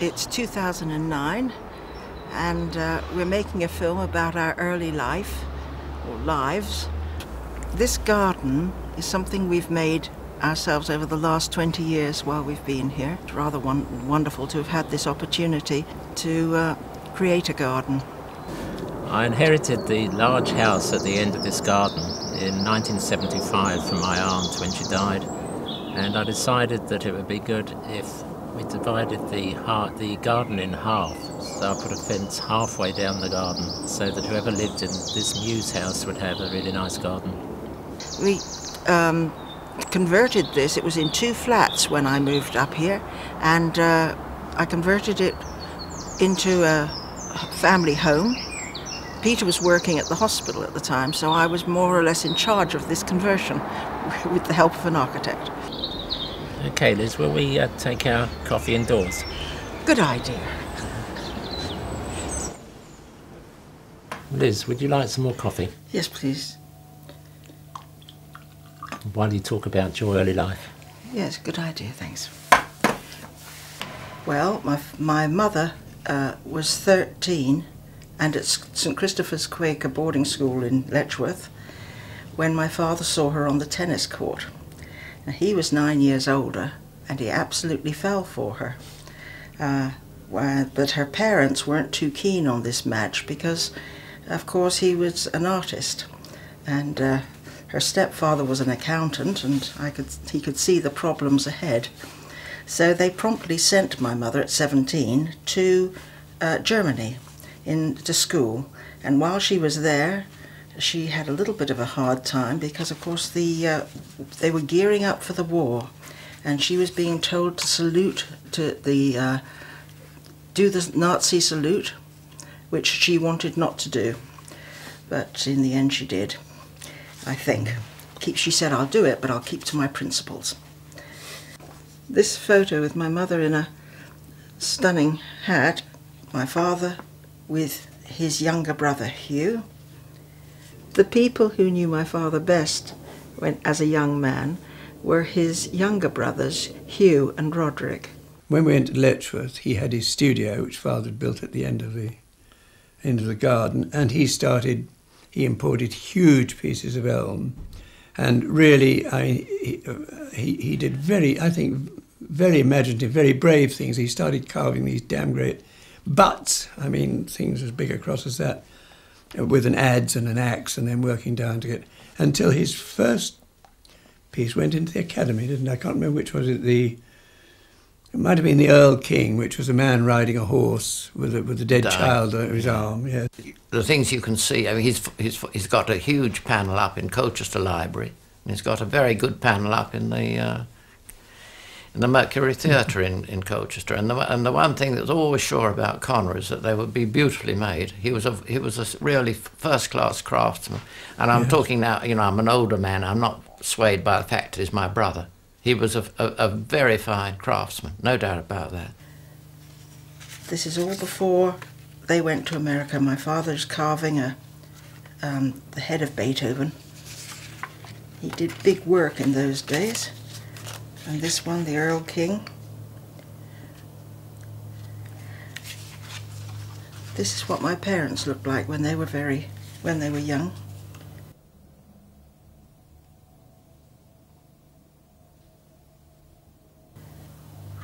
It's 2009, and uh, we're making a film about our early life, or lives. This garden is something we've made ourselves over the last 20 years while we've been here. It's rather won- wonderful to have had this opportunity to uh, create a garden. I inherited the large house at the end of this garden in 1975 from my aunt when she died, and I decided that it would be good if we divided the, ha- the garden in half. So I put a fence halfway down the garden so that whoever lived in this mews house would have a really nice garden. We um, converted this, it was in two flats when I moved up here, and uh, I converted it into a family home. Peter was working at the hospital at the time, so I was more or less in charge of this conversion with the help of an architect. Okay, Liz, will we uh, take our coffee indoors? Good idea. Liz, would you like some more coffee Yes, please. while you talk about your early life? Yes, good idea, thanks. Well, my, my mother uh, was 13 and at St Christopher's Quaker boarding school in Letchworth when my father saw her on the tennis court. Now, he was nine years older and he absolutely fell for her. Uh, but her parents weren't too keen on this match because, of course, he was an artist and uh, her stepfather was an accountant and I could, he could see the problems ahead. So they promptly sent my mother at 17 to uh, Germany in, to school. And while she was there, she had a little bit of a hard time because, of course, the, uh, they were gearing up for the war. And she was being told to salute, to the, uh, do the Nazi salute, which she wanted not to do. But in the end, she did, I think. Keep, she said, I'll do it, but I'll keep to my principles this photo with my mother in a stunning hat, my father with his younger brother Hugh. The people who knew my father best when, as a young man were his younger brothers Hugh and Roderick. When we went to Letchworth, he had his studio, which father had built at the end of the end of the garden, and he started. He imported huge pieces of elm, and really, I he, he he did very, I think, very imaginative, very brave things. He started carving these damn great butts. I mean, things as big across as that, with an adze and an axe, and then working down to get until his first piece went into the academy, didn't it? I can't remember which was it. The it might have been the Earl King, which was a man riding a horse with a, with a dead Died. child under his arm. Yeah, the things you can see. I mean, he's, he's, he's got a huge panel up in Colchester Library, and he's got a very good panel up in the uh, in the Mercury Theatre in, in Colchester. And the and the one thing that was always sure about Connor is that they would be beautifully made. He was a he was a really first class craftsman. And I'm talking now. You know, I'm an older man. I'm not swayed by the fact that he's my brother. He was a, a, a very fine craftsman, no doubt about that. This is all before they went to America. My father's carving a um, the head of Beethoven. He did big work in those days. And this one, the Earl King. This is what my parents looked like when they were very, when they were young.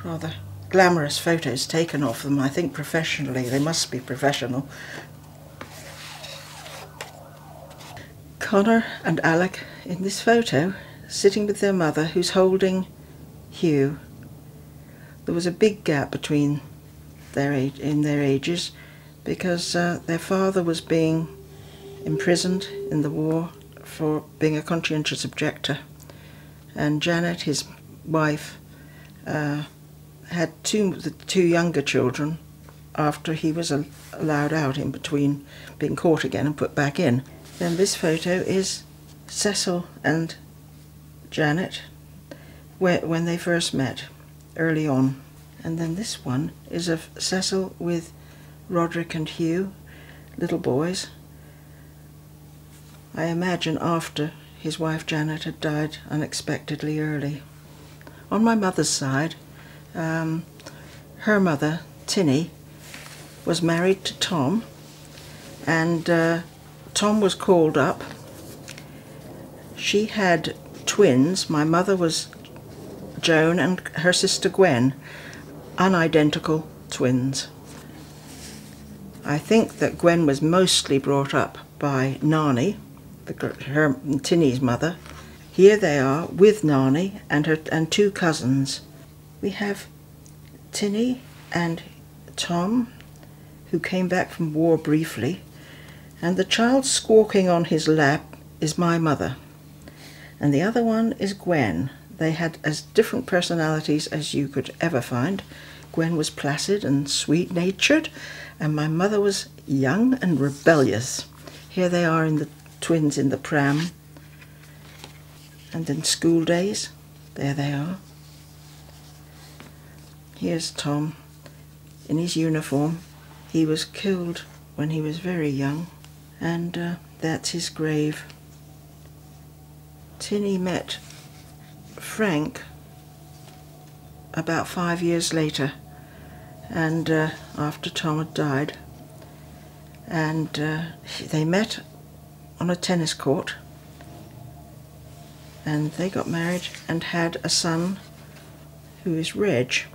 Rather glamorous photos taken of them, I think professionally. They must be professional. Connor and Alec in this photo, sitting with their mother, who's holding Hugh. There was a big gap between their age, in their ages because uh, their father was being imprisoned in the war for being a conscientious objector, and Janet, his wife, uh, had two the two younger children after he was al- allowed out in between being caught again and put back in. Then this photo is Cecil and Janet whe- when they first met early on. And then this one is of Cecil with Roderick and Hugh, little boys. I imagine after his wife Janet had died unexpectedly early. On my mother's side, um, her mother Tinny, was married to Tom, and uh, Tom was called up. She had twins. My mother was Joan and her sister Gwen, unidentical twins. I think that Gwen was mostly brought up by Nani, the, her Tinny's mother. Here they are with Nani and her and two cousins. We have Tinny and Tom, who came back from war briefly, and the child squawking on his lap is my mother. And the other one is Gwen. They had as different personalities as you could ever find. Gwen was placid and sweet natured, and my mother was young and rebellious. Here they are in the twins in the pram. And in school days, there they are. Here's Tom in his uniform. He was killed when he was very young, and uh, that's his grave. Tinny met Frank about five years later, and uh, after Tom had died, and uh, they met on a tennis court, and they got married and had a son who is Reg.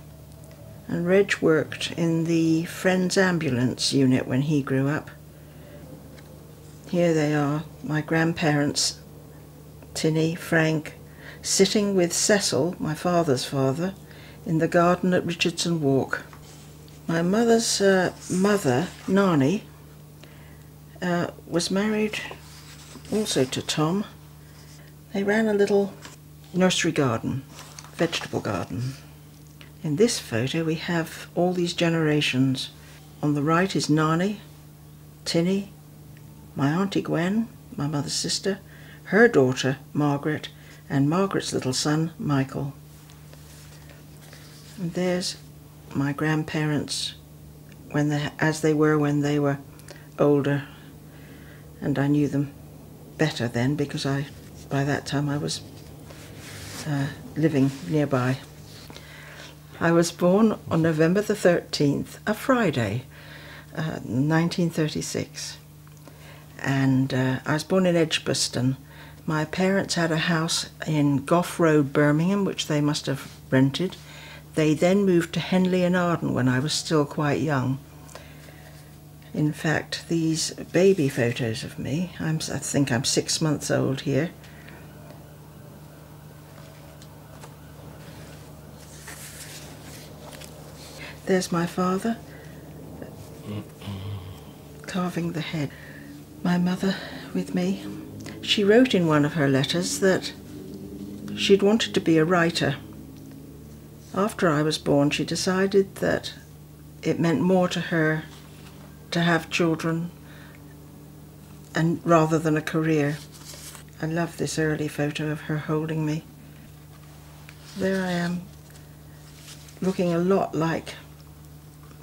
And Reg worked in the Friends Ambulance unit when he grew up. Here they are, my grandparents, Tinny, Frank, sitting with Cecil, my father's father, in the garden at Richardson Walk. My mother's uh, mother, Nani, uh, was married also to Tom. They ran a little nursery garden, vegetable garden. In this photo we have all these generations. On the right is Nani, Tinny, my auntie Gwen, my mother's sister, her daughter Margaret, and Margaret's little son Michael. And there's my grandparents when they, as they were when they were older, and I knew them better then because I, by that time, I was uh, living nearby. I was born on November the 13th, a Friday, uh, 1936. And uh, I was born in Edgbaston. My parents had a house in Gough Road, Birmingham, which they must have rented. They then moved to Henley in Arden when I was still quite young. In fact, these baby photos of me, I'm, I think I'm six months old here, There's my father carving the head. My mother with me. She wrote in one of her letters that she'd wanted to be a writer. After I was born, she decided that it meant more to her to have children and rather than a career. I love this early photo of her holding me. There I am, looking a lot like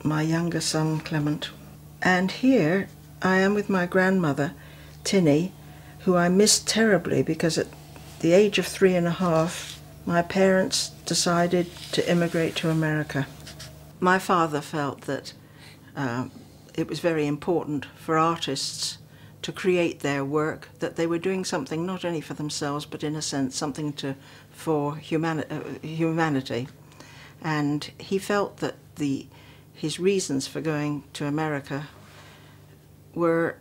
my younger son Clement. And here I am with my grandmother, Tinny, who I missed terribly because at the age of three and a half, my parents decided to immigrate to America. My father felt that uh, it was very important for artists to create their work, that they were doing something not only for themselves, but in a sense something to, for humani- uh, humanity. And he felt that the his reasons for going to America were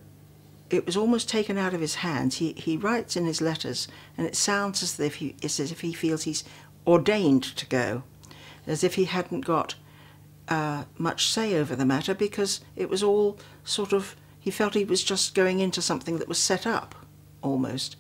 it was almost taken out of his hands. He he writes in his letters, and it sounds as if he as if he feels he's ordained to go, as if he hadn't got uh, much say over the matter because it was all sort of he felt he was just going into something that was set up almost.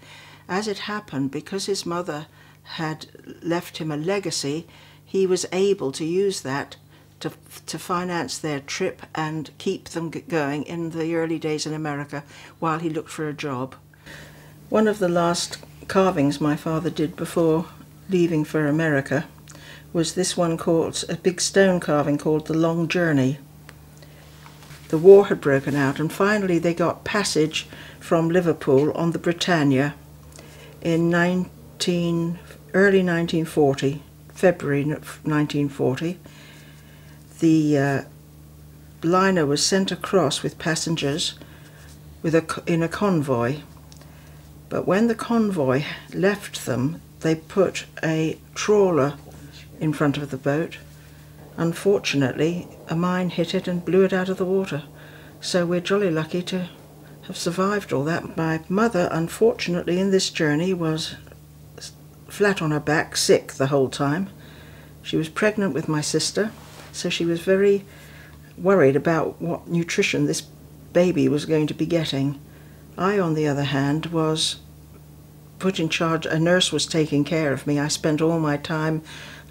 As it happened, because his mother had left him a legacy, he was able to use that to, to finance their trip and keep them going in the early days in America while he looked for a job. One of the last carvings my father did before leaving for America was this one called a big stone carving called the Long Journey. The war had broken out, and finally they got passage from Liverpool on the Britannia in 19, early 1940, February 1940 the uh, liner was sent across with passengers with a, in a convoy. But when the convoy left them, they put a trawler in front of the boat. Unfortunately, a mine hit it and blew it out of the water. So we're jolly lucky to have survived all that. My mother, unfortunately, in this journey was flat on her back, sick the whole time. She was pregnant with my sister, so she was very worried about what nutrition this baby was going to be getting. I, on the other hand, was put in charge. A nurse was taking care of me. I spent all my time,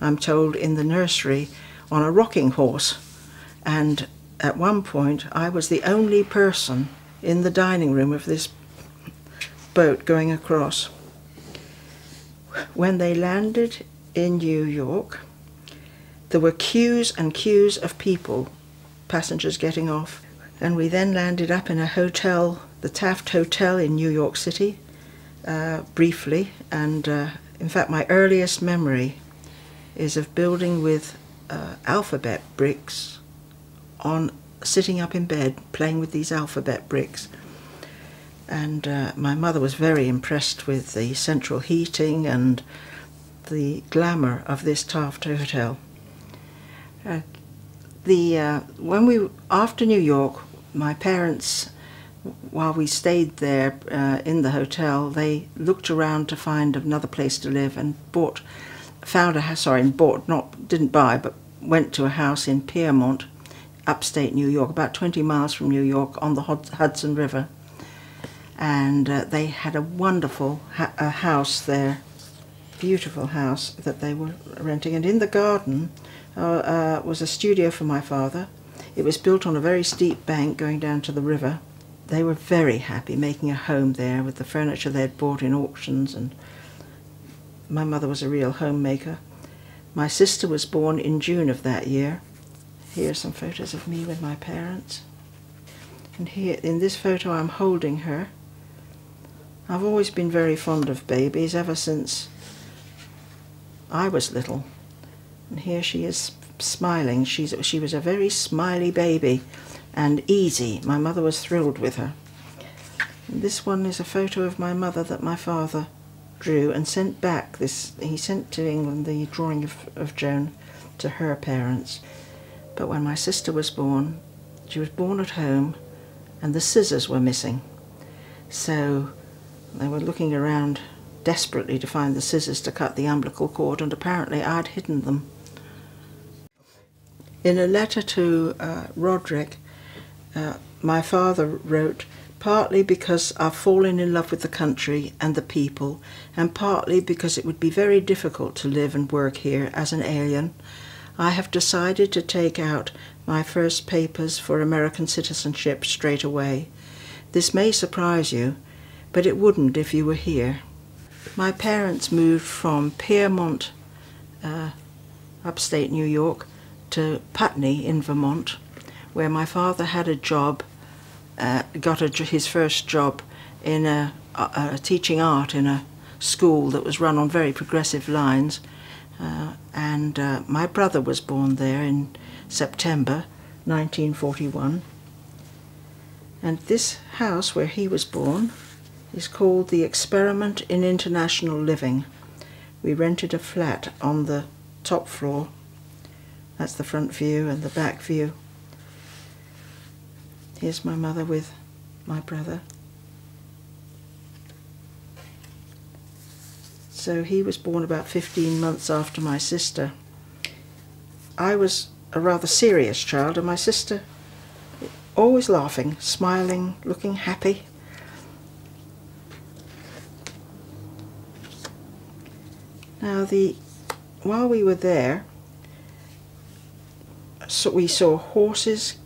I'm told, in the nursery on a rocking horse. And at one point, I was the only person in the dining room of this boat going across. When they landed in New York, there were queues and queues of people, passengers getting off. And we then landed up in a hotel, the Taft Hotel in New York City, uh, briefly. And uh, in fact, my earliest memory is of building with uh, alphabet bricks on sitting up in bed playing with these alphabet bricks. And uh, my mother was very impressed with the central heating and the glamour of this Taft Hotel. Uh, the uh, when we after New York, my parents, while we stayed there uh, in the hotel, they looked around to find another place to live and bought, found a house. Sorry, bought not didn't buy, but went to a house in Piermont, upstate New York, about 20 miles from New York on the Hudson River. And uh, they had a wonderful ha- a house there, beautiful house that they were renting. And in the garden uh, uh, was a studio for my father. It was built on a very steep bank going down to the river. They were very happy making a home there with the furniture they had bought in auctions and my mother was a real homemaker. My sister was born in June of that year here are some photos of me with my parents. And here, in this photo, I'm holding her. I've always been very fond of babies ever since I was little. And here she is smiling. She's, she was a very smiley baby and easy. My mother was thrilled with her. And this one is a photo of my mother that my father drew and sent back. This He sent to England the drawing of, of Joan to her parents. But when my sister was born, she was born at home and the scissors were missing. So they were looking around desperately to find the scissors to cut the umbilical cord, and apparently I'd hidden them. In a letter to uh, Roderick, uh, my father wrote, partly because I've fallen in love with the country and the people, and partly because it would be very difficult to live and work here as an alien I have decided to take out my first papers for American citizenship straight away. This may surprise you, but it wouldn't if you were here. My parents moved from Piermont, uh, upstate New York, to Putney in Vermont, where my father had a job, uh, got a, his first job in a, a, teaching art in a school that was run on very progressive lines. Uh, and uh, my brother was born there in September 1941. And this house where he was born is called the Experiment in International Living. We rented a flat on the top floor. That's the front view and the back view. Here's my mother with my brother. So he was born about 15 months after my sister. I was a rather serious child, and my sister always laughing, smiling, looking happy. Now, the while we were there, so we saw horses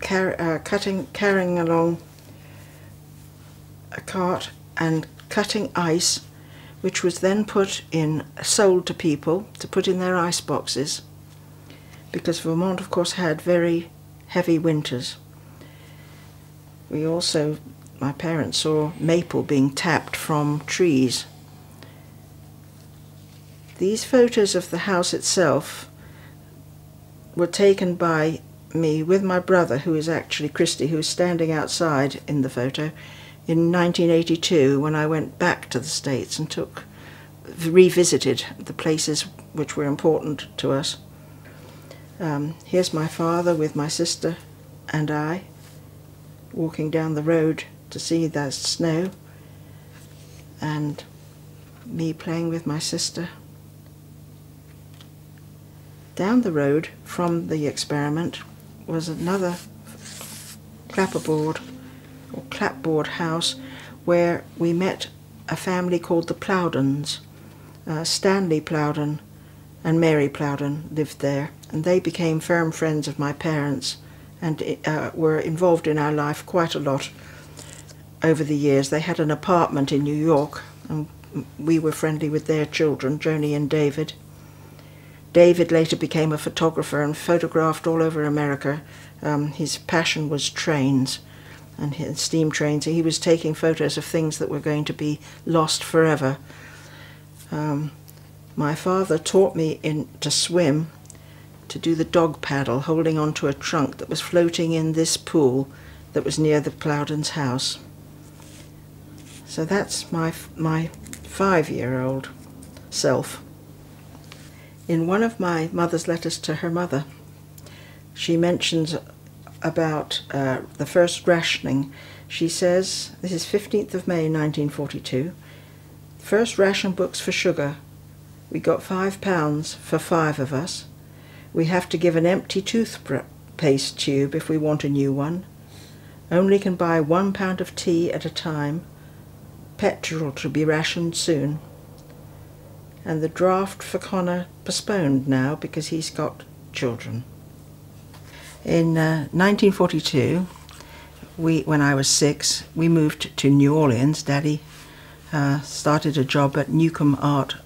car, uh, cutting, carrying along a cart and cutting ice which was then put in, sold to people to put in their ice boxes, because Vermont, of course, had very heavy winters. We also, my parents saw maple being tapped from trees. These photos of the house itself were taken by me with my brother, who is actually Christy, who is standing outside in the photo, in 1982 when I went back to the States and took revisited the places which were important to us. Um, here's my father with my sister and I walking down the road to see the snow and me playing with my sister. Down the road from the experiment was another clapperboard or clapboard house where we met a family called the Plowdens. Uh, Stanley Plowden and Mary Plowden lived there, and they became firm friends of my parents and uh, were involved in our life quite a lot over the years. They had an apartment in New York, and we were friendly with their children, Joni and David. David later became a photographer and photographed all over America. Um, his passion was trains and steam trains. He was taking photos of things that were going to be lost forever. Um, my father taught me in, to swim, to do the dog paddle, holding onto a trunk that was floating in this pool that was near the Plowden's house. So that's my, my five-year-old self. In one of my mother's letters to her mother, she mentions about uh, the first rationing. She says, this is 15th of May 1942, first ration books for sugar. We got five pounds for five of us. We have to give an empty toothpaste tube if we want a new one. Only can buy one pound of tea at a time. Petrol to be rationed soon. And the draft for Connor postponed now because he's got children. In uh, 1942, we, when I was six, we moved to New Orleans. Daddy uh, started a job at Newcomb Art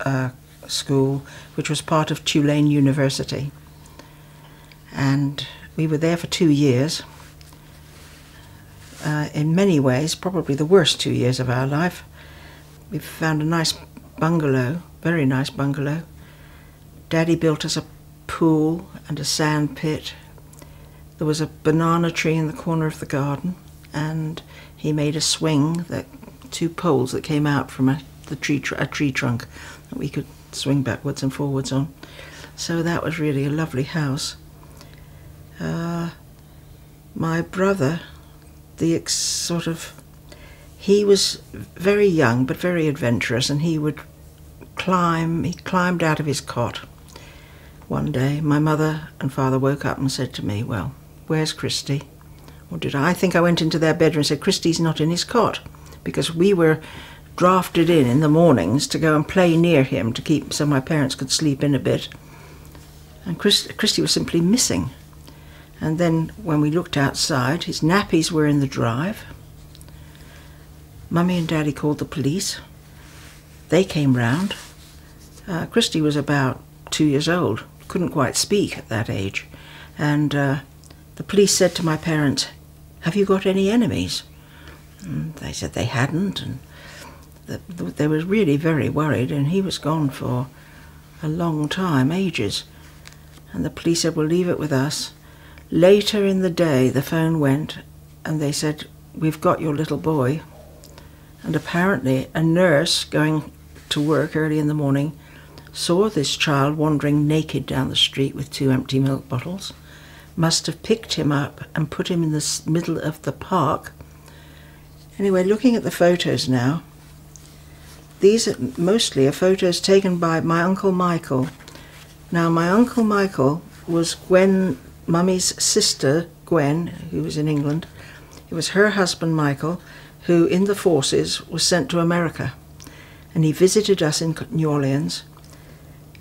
uh, School, which was part of Tulane University. And we were there for two years. Uh, in many ways, probably the worst two years of our life. We found a nice bungalow, very nice bungalow. Daddy built us a pool and a sand pit there was a banana tree in the corner of the garden, and he made a swing that two poles that came out from a, the tree a tree trunk that we could swing backwards and forwards on. So that was really a lovely house. Uh, my brother, the sort of, he was very young but very adventurous, and he would climb. He climbed out of his cot. One day, my mother and father woke up and said to me, "Well, Where's Christy? Or did I? I think I went into their bedroom and said, Christy's not in his cot. Because we were drafted in in the mornings to go and play near him to keep so my parents could sleep in a bit. And Chris, Christy was simply missing. And then when we looked outside, his nappies were in the drive. Mummy and Daddy called the police. They came round. Uh, Christy was about two years old, couldn't quite speak at that age. And uh, the police said to my parents, Have you got any enemies? And they said they hadn't, and they were really very worried, and he was gone for a long time, ages. And the police said, Well, leave it with us. Later in the day, the phone went, and they said, We've got your little boy. And apparently, a nurse going to work early in the morning saw this child wandering naked down the street with two empty milk bottles must have picked him up and put him in the middle of the park. Anyway, looking at the photos now, these are mostly are photos taken by my Uncle Michael. Now, my Uncle Michael was Gwen, Mummy's sister, Gwen, who was in England. It was her husband, Michael, who in the forces was sent to America. And he visited us in New Orleans.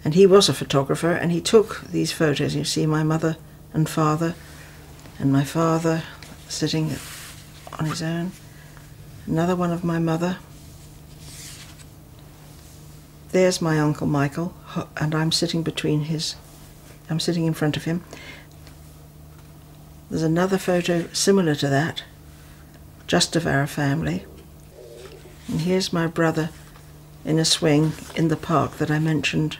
And he was a photographer, and he took these photos. You see my mother and father, and my father sitting on his own. Another one of my mother. There's my uncle Michael, and I'm sitting between his, I'm sitting in front of him. There's another photo similar to that, just of our family. And here's my brother in a swing in the park that I mentioned,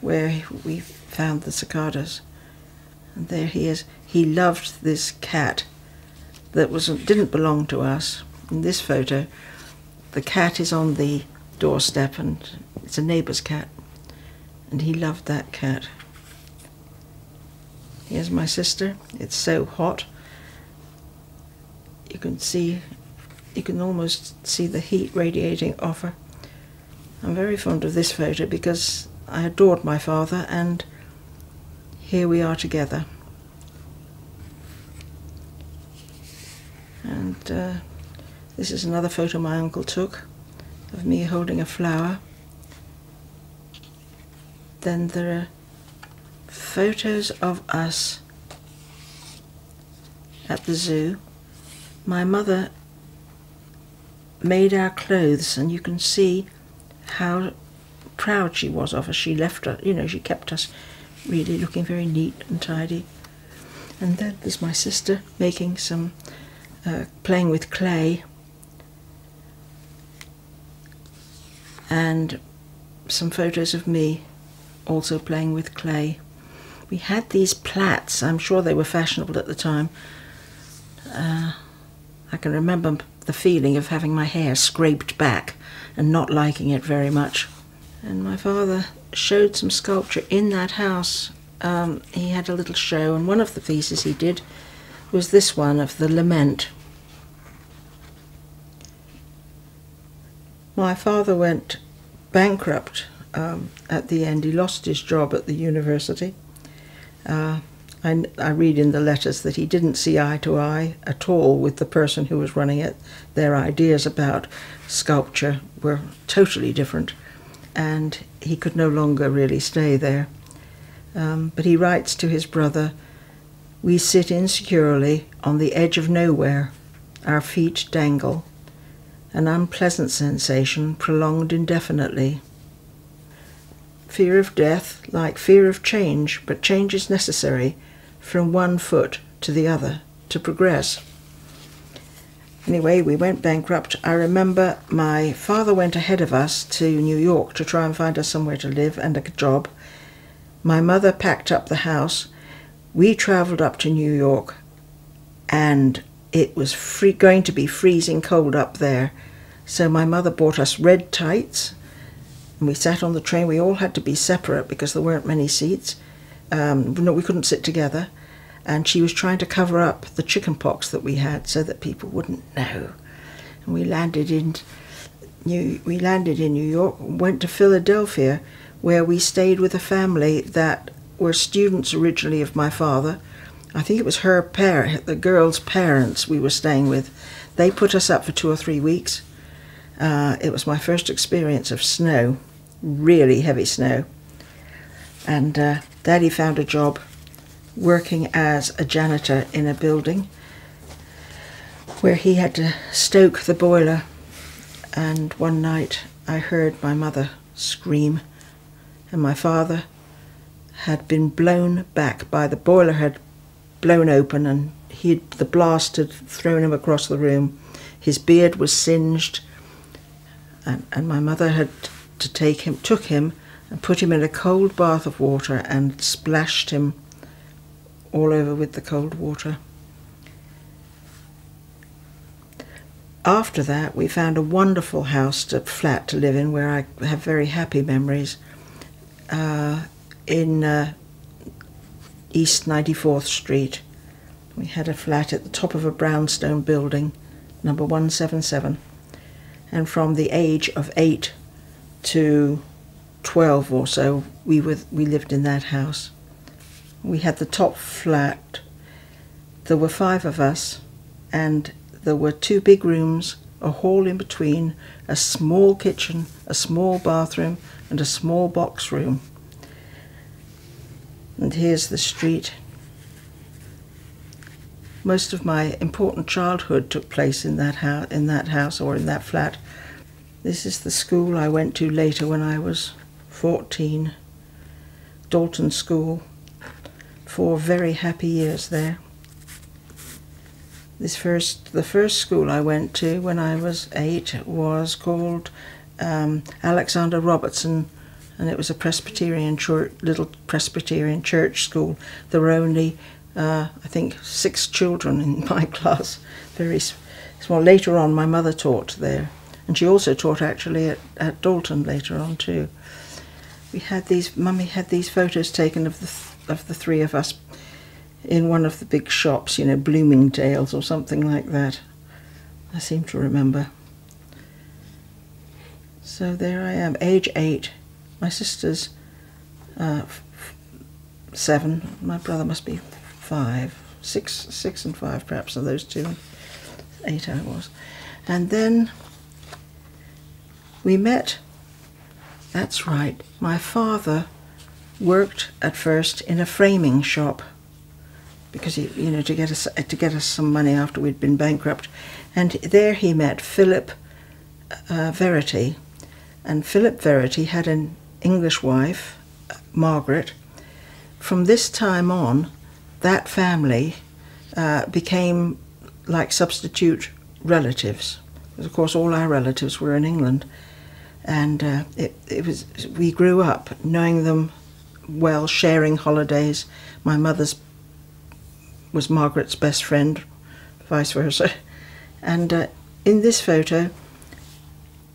where we found the cicadas. And there he is. He loved this cat that was didn't belong to us. In this photo, the cat is on the doorstep and it's a neighbour's cat. And he loved that cat. Here's my sister. It's so hot. You can see, you can almost see the heat radiating off her. I'm very fond of this photo because I adored my father and here we are together. And uh, this is another photo my uncle took of me holding a flower. Then there are photos of us at the zoo. My mother made our clothes, and you can see how proud she was of us. She left her, you know, she kept us really looking very neat and tidy. And then there's my sister making some, uh, playing with clay. And some photos of me also playing with clay. We had these plaits, I'm sure they were fashionable at the time. Uh, I can remember the feeling of having my hair scraped back and not liking it very much. And my father showed some sculpture in that house. Um, he had a little show, and one of the pieces he did was this one of the lament. My father went bankrupt um, at the end. He lost his job at the university. Uh, I, I, read in the letters that he didn't see eye to eye at all with the person who was running it. Their ideas about sculpture were totally different, and he could no longer really stay there. Um, but he writes to his brother We sit insecurely on the edge of nowhere, our feet dangle, an unpleasant sensation prolonged indefinitely. Fear of death, like fear of change, but change is necessary from one foot to the other to progress. Anyway, we went bankrupt. I remember my father went ahead of us to New York to try and find us somewhere to live and a job. My mother packed up the house. We travelled up to New York and it was free, going to be freezing cold up there. So my mother bought us red tights and we sat on the train. We all had to be separate because there weren't many seats. Um, no, we couldn't sit together. And she was trying to cover up the chicken pox that we had so that people wouldn't know. And we landed in New, we landed in New York, went to Philadelphia, where we stayed with a family that were students originally of my father. I think it was her parent, the girl's parents we were staying with. They put us up for two or three weeks. Uh, it was my first experience of snow, really heavy snow. And uh, Daddy found a job working as a janitor in a building where he had to stoke the boiler. And one night I heard my mother scream, and my father had been blown back by the boiler had blown open, and he the blast had thrown him across the room. His beard was singed, and, and my mother had to take him, took him, and put him in a cold bath of water and splashed him all over with the cold water. After that, we found a wonderful house, to, flat to live in, where I have very happy memories. Uh, in uh, East 94th Street. We had a flat at the top of a brownstone building, number 177. And from the age of 8 to 12 or so, we, were, we lived in that house. We had the top flat. There were five of us, and there were two big rooms, a hall in between, a small kitchen, a small bathroom, and a small box room. And here's the street. Most of my important childhood took place in that house, in that house or in that flat. This is the school I went to later when I was 14. Dalton School. Four very happy years there. This first, the first school I went to when I was eight was called um, Alexander Robertson and it was a Presbyterian church, little Presbyterian church school. There were only, uh, I think, six children in my class. Very small. Later on, my mother taught there, and she also taught actually at, at Dalton later on too. We had these. Mummy had these photos taken of the th- of the three of us in one of the big shops, you know, Bloomingdale's or something like that. I seem to remember. So there I am, age eight. My sister's uh, seven. My brother must be five, six, six and five, perhaps, of those two. Eight I was, and then we met. That's right. My father worked at first in a framing shop because he, you know, to get us to get us some money after we'd been bankrupt, and there he met Philip uh, Verity, and Philip Verity had an English wife, Margaret. From this time on, that family uh, became like substitute relatives. Because of course, all our relatives were in England, and uh, it, it was we grew up knowing them well, sharing holidays. My mother's was Margaret's best friend, vice versa. And uh, in this photo,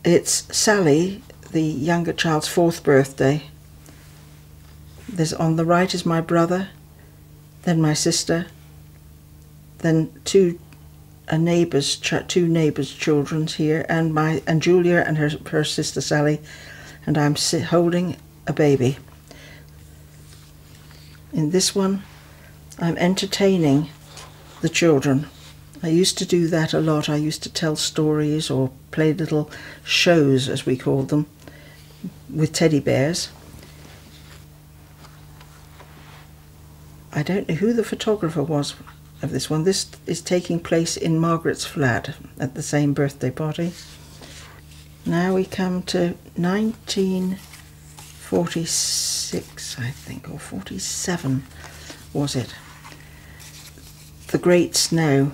it's Sally, the younger child's fourth birthday. There's on the right is my brother, then my sister, then two a neighbour's two neighbours' children's here, and my and Julia and her her sister Sally, and I'm holding a baby. In this one, I'm entertaining the children. I used to do that a lot. I used to tell stories or play little shows, as we called them, with teddy bears. I don't know who the photographer was of this one. This is taking place in Margaret's flat at the same birthday party. Now we come to 1946, I think, or 47 was it? The Great Snow.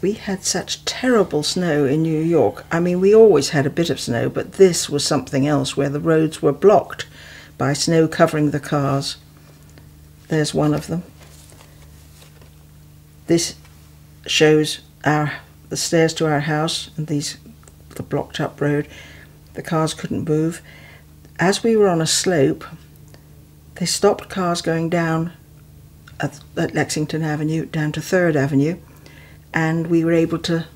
We had such terrible snow in New York. I mean, we always had a bit of snow, but this was something else where the roads were blocked by snow covering the cars. There's one of them. This shows our the stairs to our house and these the blocked up road. The cars couldn't move. As we were on a slope, they stopped cars going down at, at Lexington Avenue down to Third Avenue, and we were able to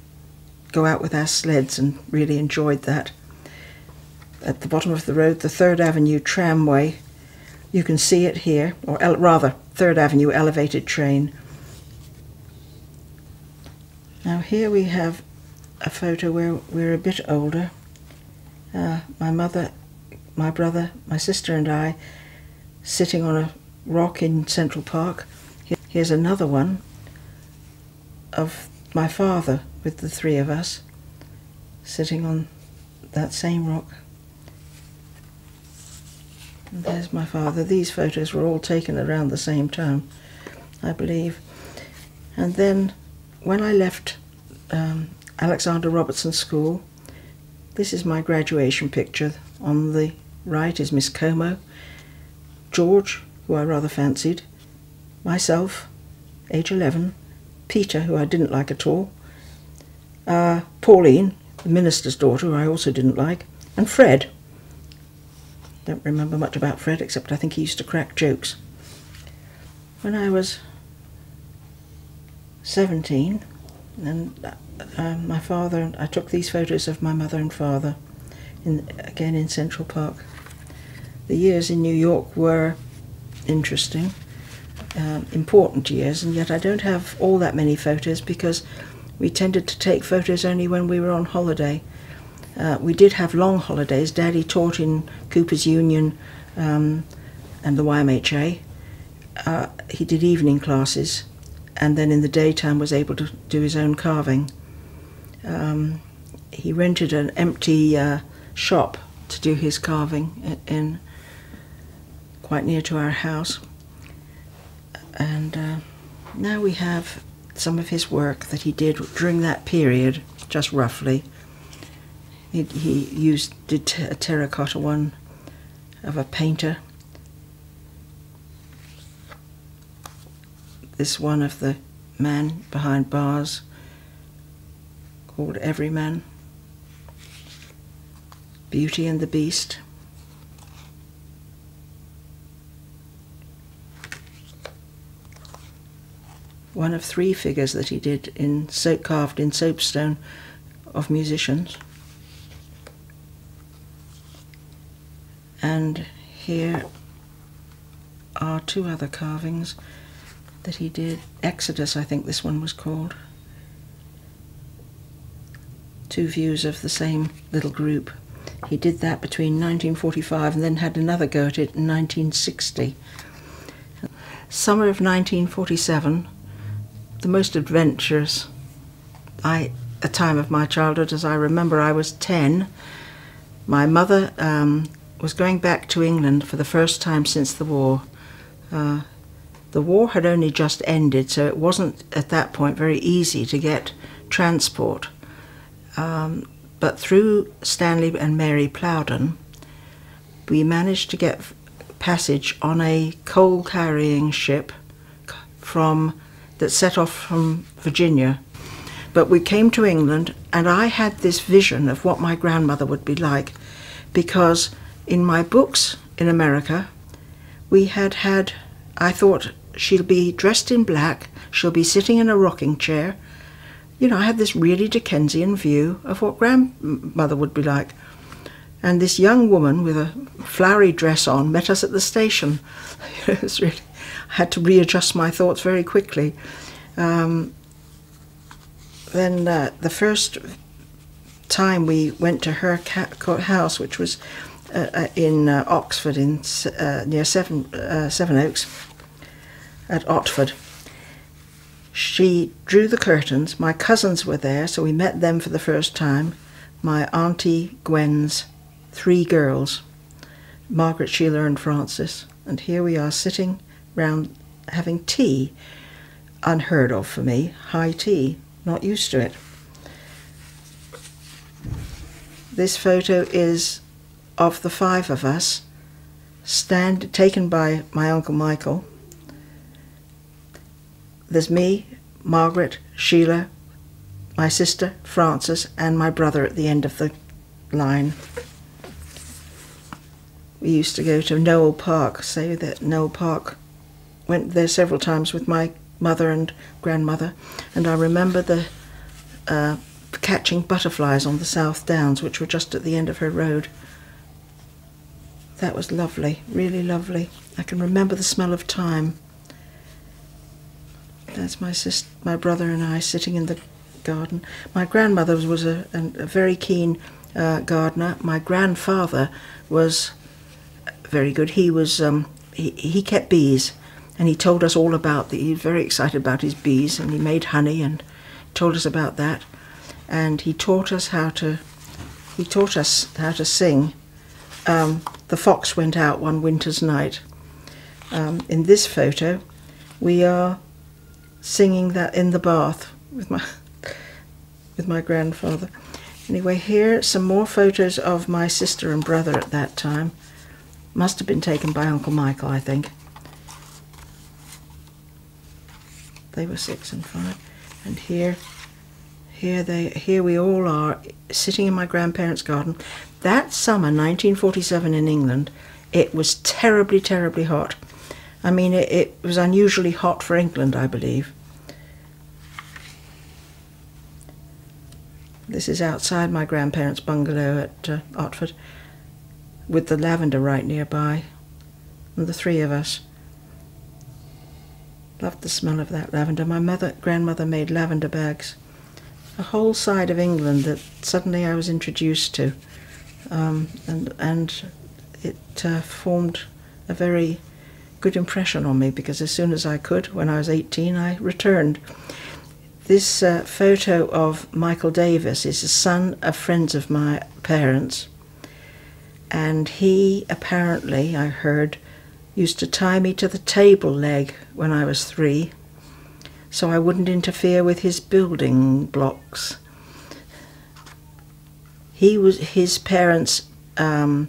go out with our sleds and really enjoyed that. At the bottom of the road, the Third Avenue tramway, you can see it here, or rather, Third Avenue elevated train. Now here we have a photo where we're a bit older. Uh, my mother, my brother, my sister, and I sitting on a rock in Central Park. Here's another one of my father with the three of us sitting on that same rock. And there's my father. These photos were all taken around the same time, I believe. And then when I left um, Alexander Robertson School, this is my graduation picture. On the right is Miss Como, George, who I rather fancied, myself, age 11, Peter, who I didn't like at all, uh, Pauline, the minister's daughter, who I also didn't like, and Fred. Don't remember much about Fred, except I think he used to crack jokes. When I was 17, and uh, my father, I took these photos of my mother and father, in, again in Central Park. The years in New York were interesting, um, important years, and yet I don't have all that many photos because we tended to take photos only when we were on holiday. Uh, we did have long holidays. Daddy taught in Cooper's Union um, and the YMHA. Uh, he did evening classes, and then in the daytime was able to do his own carving. Um, he rented an empty uh, shop to do his carving in quite near to our house. And uh, now we have some of his work that he did during that period, just roughly. He, he used did a terracotta one of a painter. This one of the man behind bars called Everyman. Beauty and the Beast. One of three figures that he did in soap carved in soapstone of musicians. And here are two other carvings that he did. Exodus, I think this one was called. Two views of the same little group. He did that between 1945 and then had another go at it in 1960. Summer of 1947, the most adventurous I, a time of my childhood as I remember I was 10. My mother um, was going back to England for the first time since the war. Uh, the war had only just ended, so it wasn't at that point very easy to get transport. Um, but through Stanley and Mary Plowden, we managed to get passage on a coal carrying ship from that set off from Virginia. But we came to England, and I had this vision of what my grandmother would be like because in my books in America, we had had, I thought, she'll be dressed in black, she'll be sitting in a rocking chair, you know, I had this really Dickensian view of what grandmother would be like. And this young woman with a flowery dress on met us at the station. it was really, had to readjust my thoughts very quickly. Um, then uh, the first time we went to her house, which was uh, uh, in uh, Oxford, in uh, near Seven uh, Sevenoaks, at Otford she drew the curtains. My cousins were there, so we met them for the first time. My auntie Gwen's three girls, Margaret, Sheila, and Frances. And here we are sitting round having tea. Unheard of for me. High tea. Not used to it. This photo is of the five of us, stand taken by my uncle Michael there's me, Margaret, Sheila, my sister, Frances, and my brother at the end of the line. We used to go to Knole Park, say that Knole Park, went there several times with my mother and grandmother, and I remember the uh, catching butterflies on the South Downs, which were just at the end of her road. That was lovely, really lovely. I can remember the smell of thyme. That's my sister, my brother and I sitting in the garden. My grandmother was a, a, very keen uh, gardener. My grandfather was very good. He was um, he, he kept bees, and he told us all about the. He was very excited about his bees, and he made honey and told us about that. And he taught us how to. He taught us how to sing. Um, the fox went out one winter's night. Um, in this photo, we are singing that in the bath with my with my grandfather. Anyway, here some more photos of my sister and brother at that time. Must have been taken by Uncle Michael, I think. They were six and five. And here here they here we all are sitting in my grandparents' garden. That summer, 1947 in England, it was terribly, terribly hot. I mean, it, it was unusually hot for England, I believe. This is outside my grandparents' bungalow at uh, Otford, with the lavender right nearby, and the three of us. Loved the smell of that lavender. My mother, grandmother made lavender bags. A whole side of England that suddenly I was introduced to, um, and and it uh, formed a very good impression on me because as soon as I could, when I was 18, I returned. This uh, photo of Michael Davis is a son of friends of my parents, and he apparently, I heard, used to tie me to the table leg when I was three, so I wouldn't interfere with his building blocks. He was his parents um,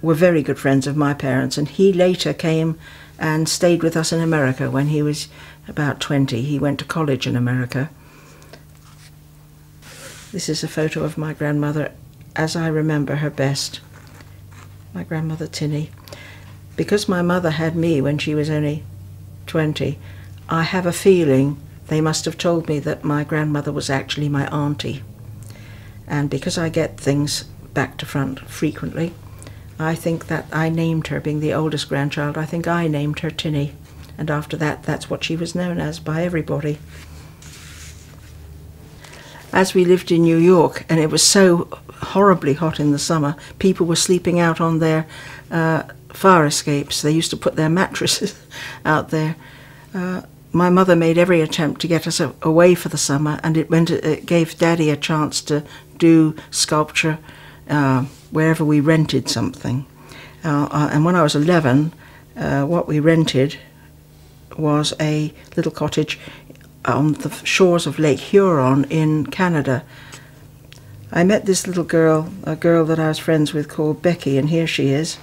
were very good friends of my parents, and he later came and stayed with us in America when he was about 20. He went to college in America. This is a photo of my grandmother as I remember her best. My grandmother Tinny. Because my mother had me when she was only 20, I have a feeling they must have told me that my grandmother was actually my auntie. And because I get things back to front frequently, I think that I named her, being the oldest grandchild, I think I named her Tinny. And after that, that's what she was known as by everybody. As we lived in New York, and it was so horribly hot in the summer, people were sleeping out on their uh, fire escapes. They used to put their mattresses out there. Uh, my mother made every attempt to get us away for the summer, and it, went, it gave Daddy a chance to do sculpture uh, wherever we rented something. Uh, uh and when I was 11, uh, what we rented was a little cottage on the shores of Lake Huron in Canada. I met this little girl, a girl that I was friends with called Becky, and here she is.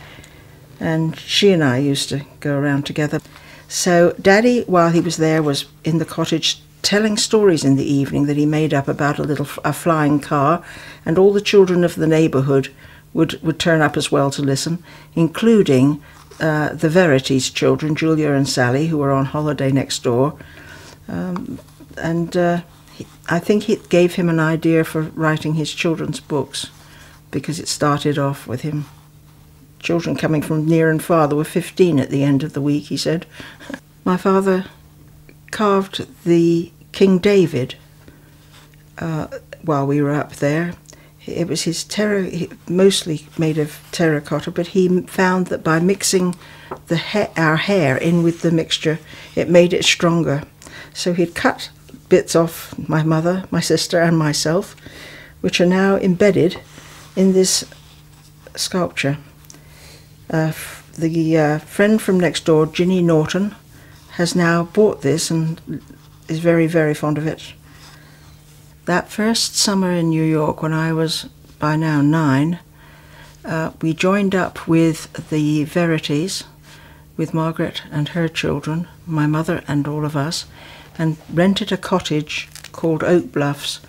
And she and I used to go around together. So Daddy, while he was there, was in the cottage telling stories in the evening that he made up about a little a flying car, and all the children of the neighbourhood would, would turn up as well to listen, including uh, the Verities children, Julia and Sally, who were on holiday next door. Um, and uh, I think it gave him an idea for writing his children's books because it started off with him children coming from near and far. There were 15 at the end of the week, he said. My father carved the King David uh, while we were up there. It was his terra, mostly made of terracotta, but he found that by mixing the ha our hair in with the mixture, it made it stronger. So he'd cut bits off my mother, my sister, and myself, which are now embedded in this sculpture. Uh, the uh, friend from next door, Ginny Norton, has now bought this and is very, very fond of it. That first summer in New York, when I was by now nine, uh, we joined up with the Verities, with Margaret and her children, my mother and all of us, and rented a cottage called Oak Bluffs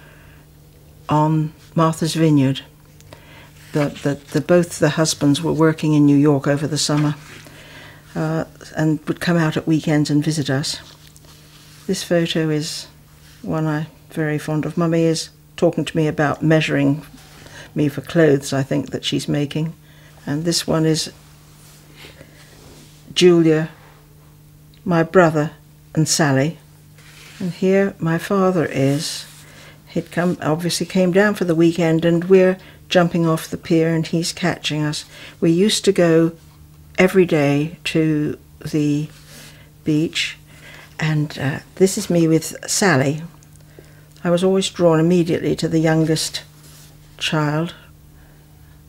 on Martha's Vineyard the, the, both the husbands were working in New York over the summer uh, and would come out at weekends and visit us. This photo is one I'm very fond of. Mummy is talking to me about measuring me for clothes, I think, that she's making. And this one is Julia, my brother, and Sally. And here my father is. He'd come, obviously came down for the weekend, and we're jumping off the pier and he's catching us. We used to go every day to the beach, and uh, this is me with Sally. I was always drawn immediately to the youngest child.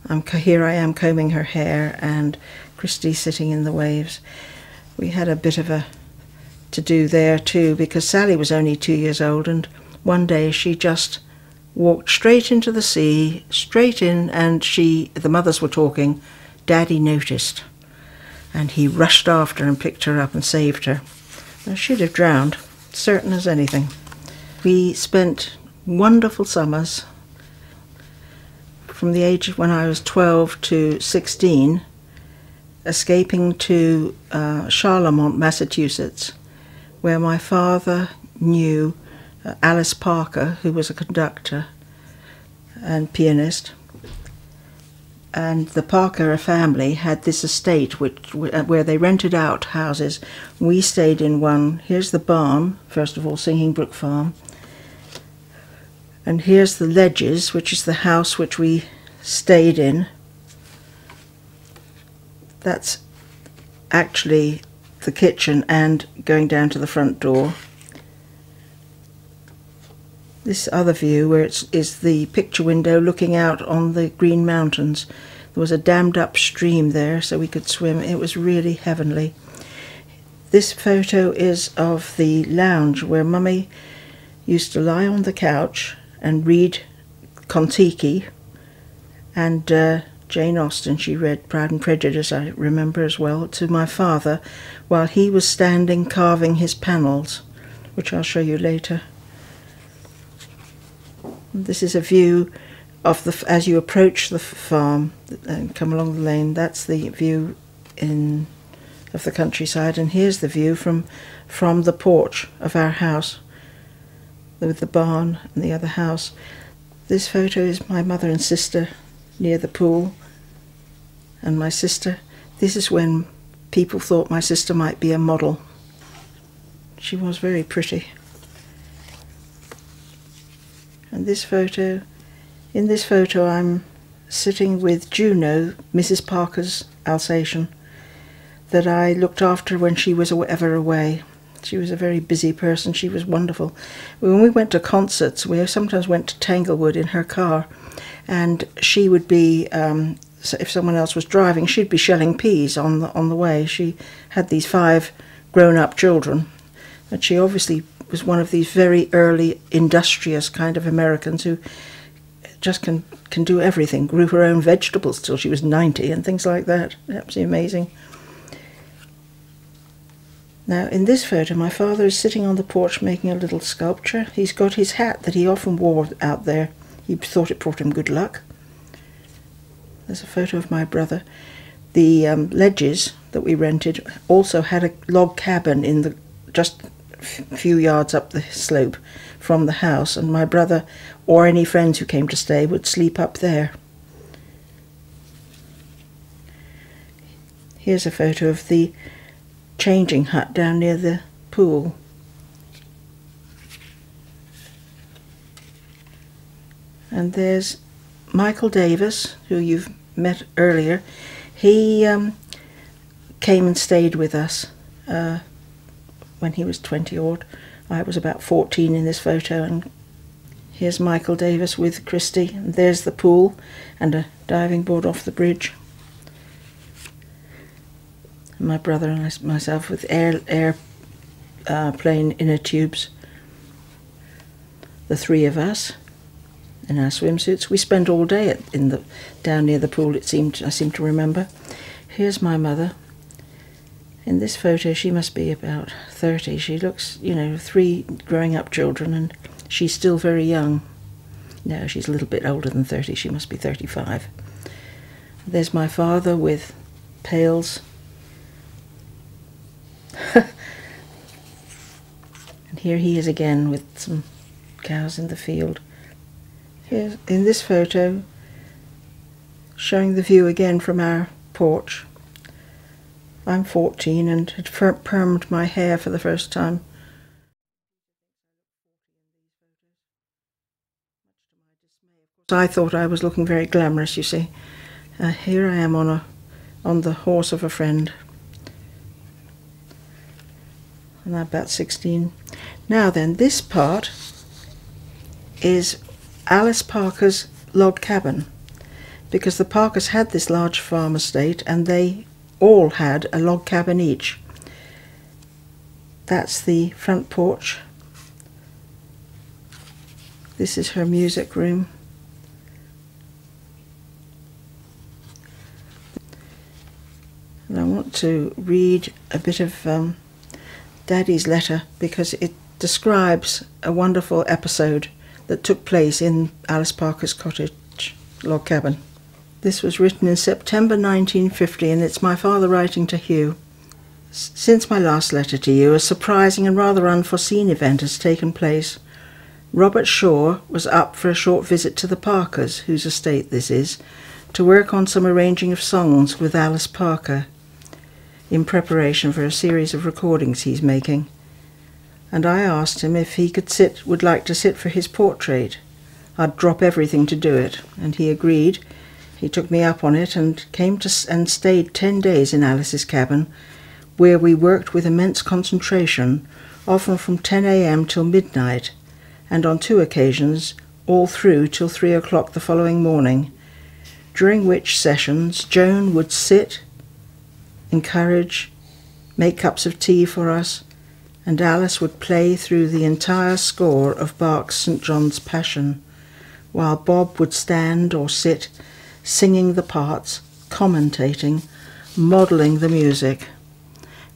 I'm, here I am combing her hair, and Christy sitting in the waves. We had a bit of a to do there too because Sally was only two years old, and one day she just walked straight into the sea, straight in, and she, the mothers were talking. Daddy noticed, and he rushed after and picked her up and saved her. Now, she'd have drowned, certain as anything. We spent wonderful summers from the age of when I was 12 to 16, escaping to uh, Charlemont, Massachusetts, where my father knew Alice Parker, who was a conductor and pianist. And the Parker family had this estate which, uh, where they rented out houses. We stayed in one. Here's the barn, first of all, Singing Brook Farm. And here's the Ledges, which is the house which we stayed in. That's actually the kitchen and going down to the front door this other view where it's is the picture window looking out on the Green Mountains. There was a dammed up stream there so we could swim. It was really heavenly. This photo is of the lounge where Mummy used to lie on the couch and read Kon-Tiki And uh, Jane Austen, she read Pride and Prejudice, I remember as well, to my father while he was standing carving his panels, which I'll show you later. This is a view of the as you approach the farm and come along the lane. That's the view in of the countryside, and here's the view from from the porch of our house with the barn and the other house. This photo is my mother and sister near the pool, and my sister. This is when people thought my sister might be a model. She was very pretty. And this photo, in this photo, I'm sitting with Juno, Mrs. Parker's Alsatian, that I looked after when she was ever away. She was a very busy person. She was wonderful. When we went to concerts, we sometimes went to Tanglewood in her car, and she would be. Um, if someone else was driving, she'd be shelling peas on the on the way. She had these five grown-up children, and she obviously was one of these very early industrious kind of Americans who just can can do everything. Grew her own vegetables till she was ninety and things like that. Absolutely amazing. Now, in this photo, my father is sitting on the porch making a little sculpture. He's got his hat that he often wore out there. He thought it brought him good luck. There's a photo of my brother. The um, ledges that we rented also had a log cabin in the just few yards up the slope from the house, and my brother or any friends who came to stay would sleep up there. Here's a photo of the changing hut down near the pool. And there's Michael Davis, who you've met earlier. He um, came and stayed with us uh, when he was 20 odd. I was about 14 in this photo, and here's Michael Davis with Christy. And there's the pool and a diving board off the bridge my brother and I, myself with air air uh, inner tubes. The three of us in our swimsuits. We spent all day at, in the down near the pool. It seemed I seem to remember. Here's my mother. In this photo, she must be about thirty. She looks, you know, three growing up children, and she's still very young. No, she's a little bit older than thirty. She must be thirty-five. There's my father with pails and here he is again with some cows in the field. Here, in this photo, showing the view again from our porch. I'm 14 and had permed my hair for the first time. I thought I was looking very glamorous, you see. Uh, here I am on a on the horse of a friend and I'm about 16. Now then, this part is Alice Parker's log cabin because the Parkers had this large farm estate and they all had a log cabin each. That's the front porch. This is her music room. And I want to read a bit of um, Daddy's letter because it describes a wonderful episode that took place in Alice Parker's cottage log cabin. This was written in September 1950 and it's my father writing to Hugh. Since my last letter to you, a surprising and rather unforeseen event has taken place. Robert Shaw was up for a short visit to the Parkers, whose estate this is, to work on some arranging of songs with Alice Parker in preparation for a series of recordings he's making. And I asked him if he could sit, would like to sit for his portrait. I'd drop everything to do it, and he agreed. He took me up on it and came to and stayed ten days in Alice's cabin, where we worked with immense concentration, often from 10 a.m. till midnight, and on two occasions all through till three o'clock the following morning, during which sessions Joan would sit, encourage, make cups of tea for us, and Alice would play through the entire score of Bach's St. John's Passion, while Bob would stand or sit singing the parts, commentating, modelling the music,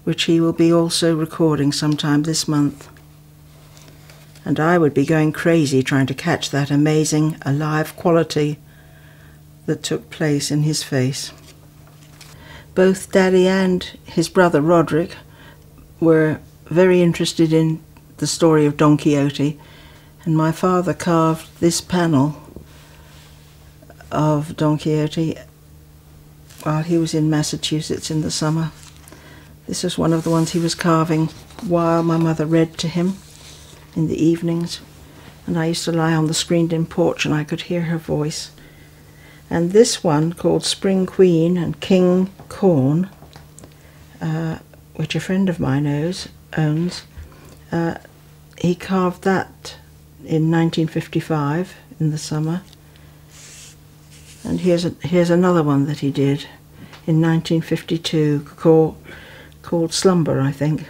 which he will be also recording sometime this month. And I would be going crazy trying to catch that amazing, alive quality that took place in his face. Both Daddy and his brother Roderick were very interested in the story of Don Quixote, and my father carved this panel of Don Quixote while he was in Massachusetts in the summer. This was one of the ones he was carving while my mother read to him in the evenings, and I used to lie on the screened in porch and I could hear her voice. And this one, called Spring Queen and King Corn, uh, which a friend of mine owns, owns uh, he carved that in 1955 in the summer. And here's a, here's another one that he did in 1952 called, called Slumber, I think.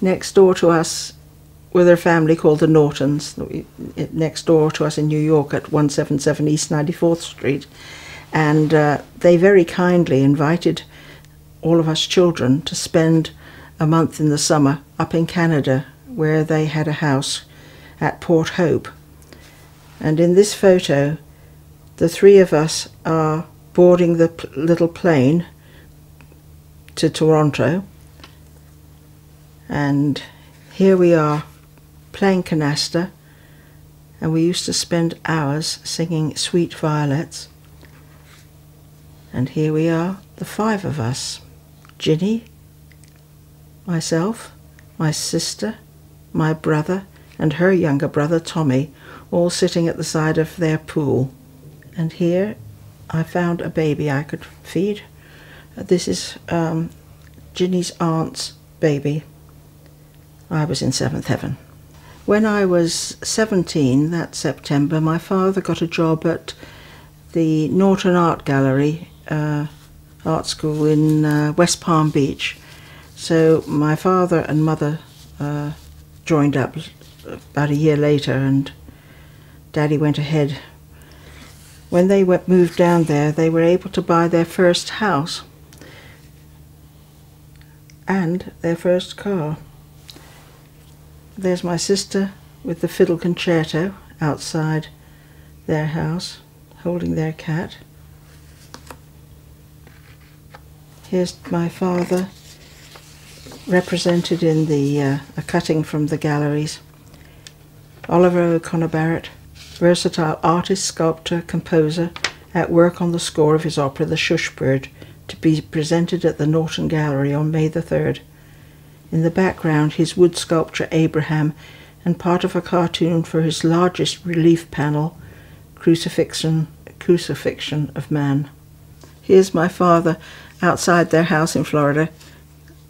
Next door to us were their family called the Nortons, next door to us in New York at 177 East 94th Street. And uh, they very kindly invited all of us children to spend a month in the summer up in Canada, where they had a house at Port Hope. And in this photo, the three of us are boarding the little plane to Toronto. And here we are playing canasta, and we used to spend hours singing Sweet Violets. And here we are, the five of us Ginny, myself, my sister, my brother, and her younger brother Tommy, all sitting at the side of their pool. And here I found a baby I could feed. This is um, Ginny's aunt's baby. I was in seventh heaven. When I was 17 that September, my father got a job at the Norton Art Gallery uh, art school in uh, West Palm Beach. So my father and mother uh, joined up about a year later, and Daddy went ahead. When they went, moved down there, they were able to buy their first house and their first car. There's my sister with the fiddle concerto outside their house, holding their cat. Here's my father represented in the uh, a cutting from the galleries. Oliver O'Connor Barrett, versatile artist, sculptor, composer, at work on the score of his opera The Shush Bird, to be presented at the Norton Gallery on May the 3rd. In the background, his wood sculpture Abraham and part of a cartoon for his largest relief panel, Crucifixion, Crucifixion of Man. Here's my father outside their house in Florida,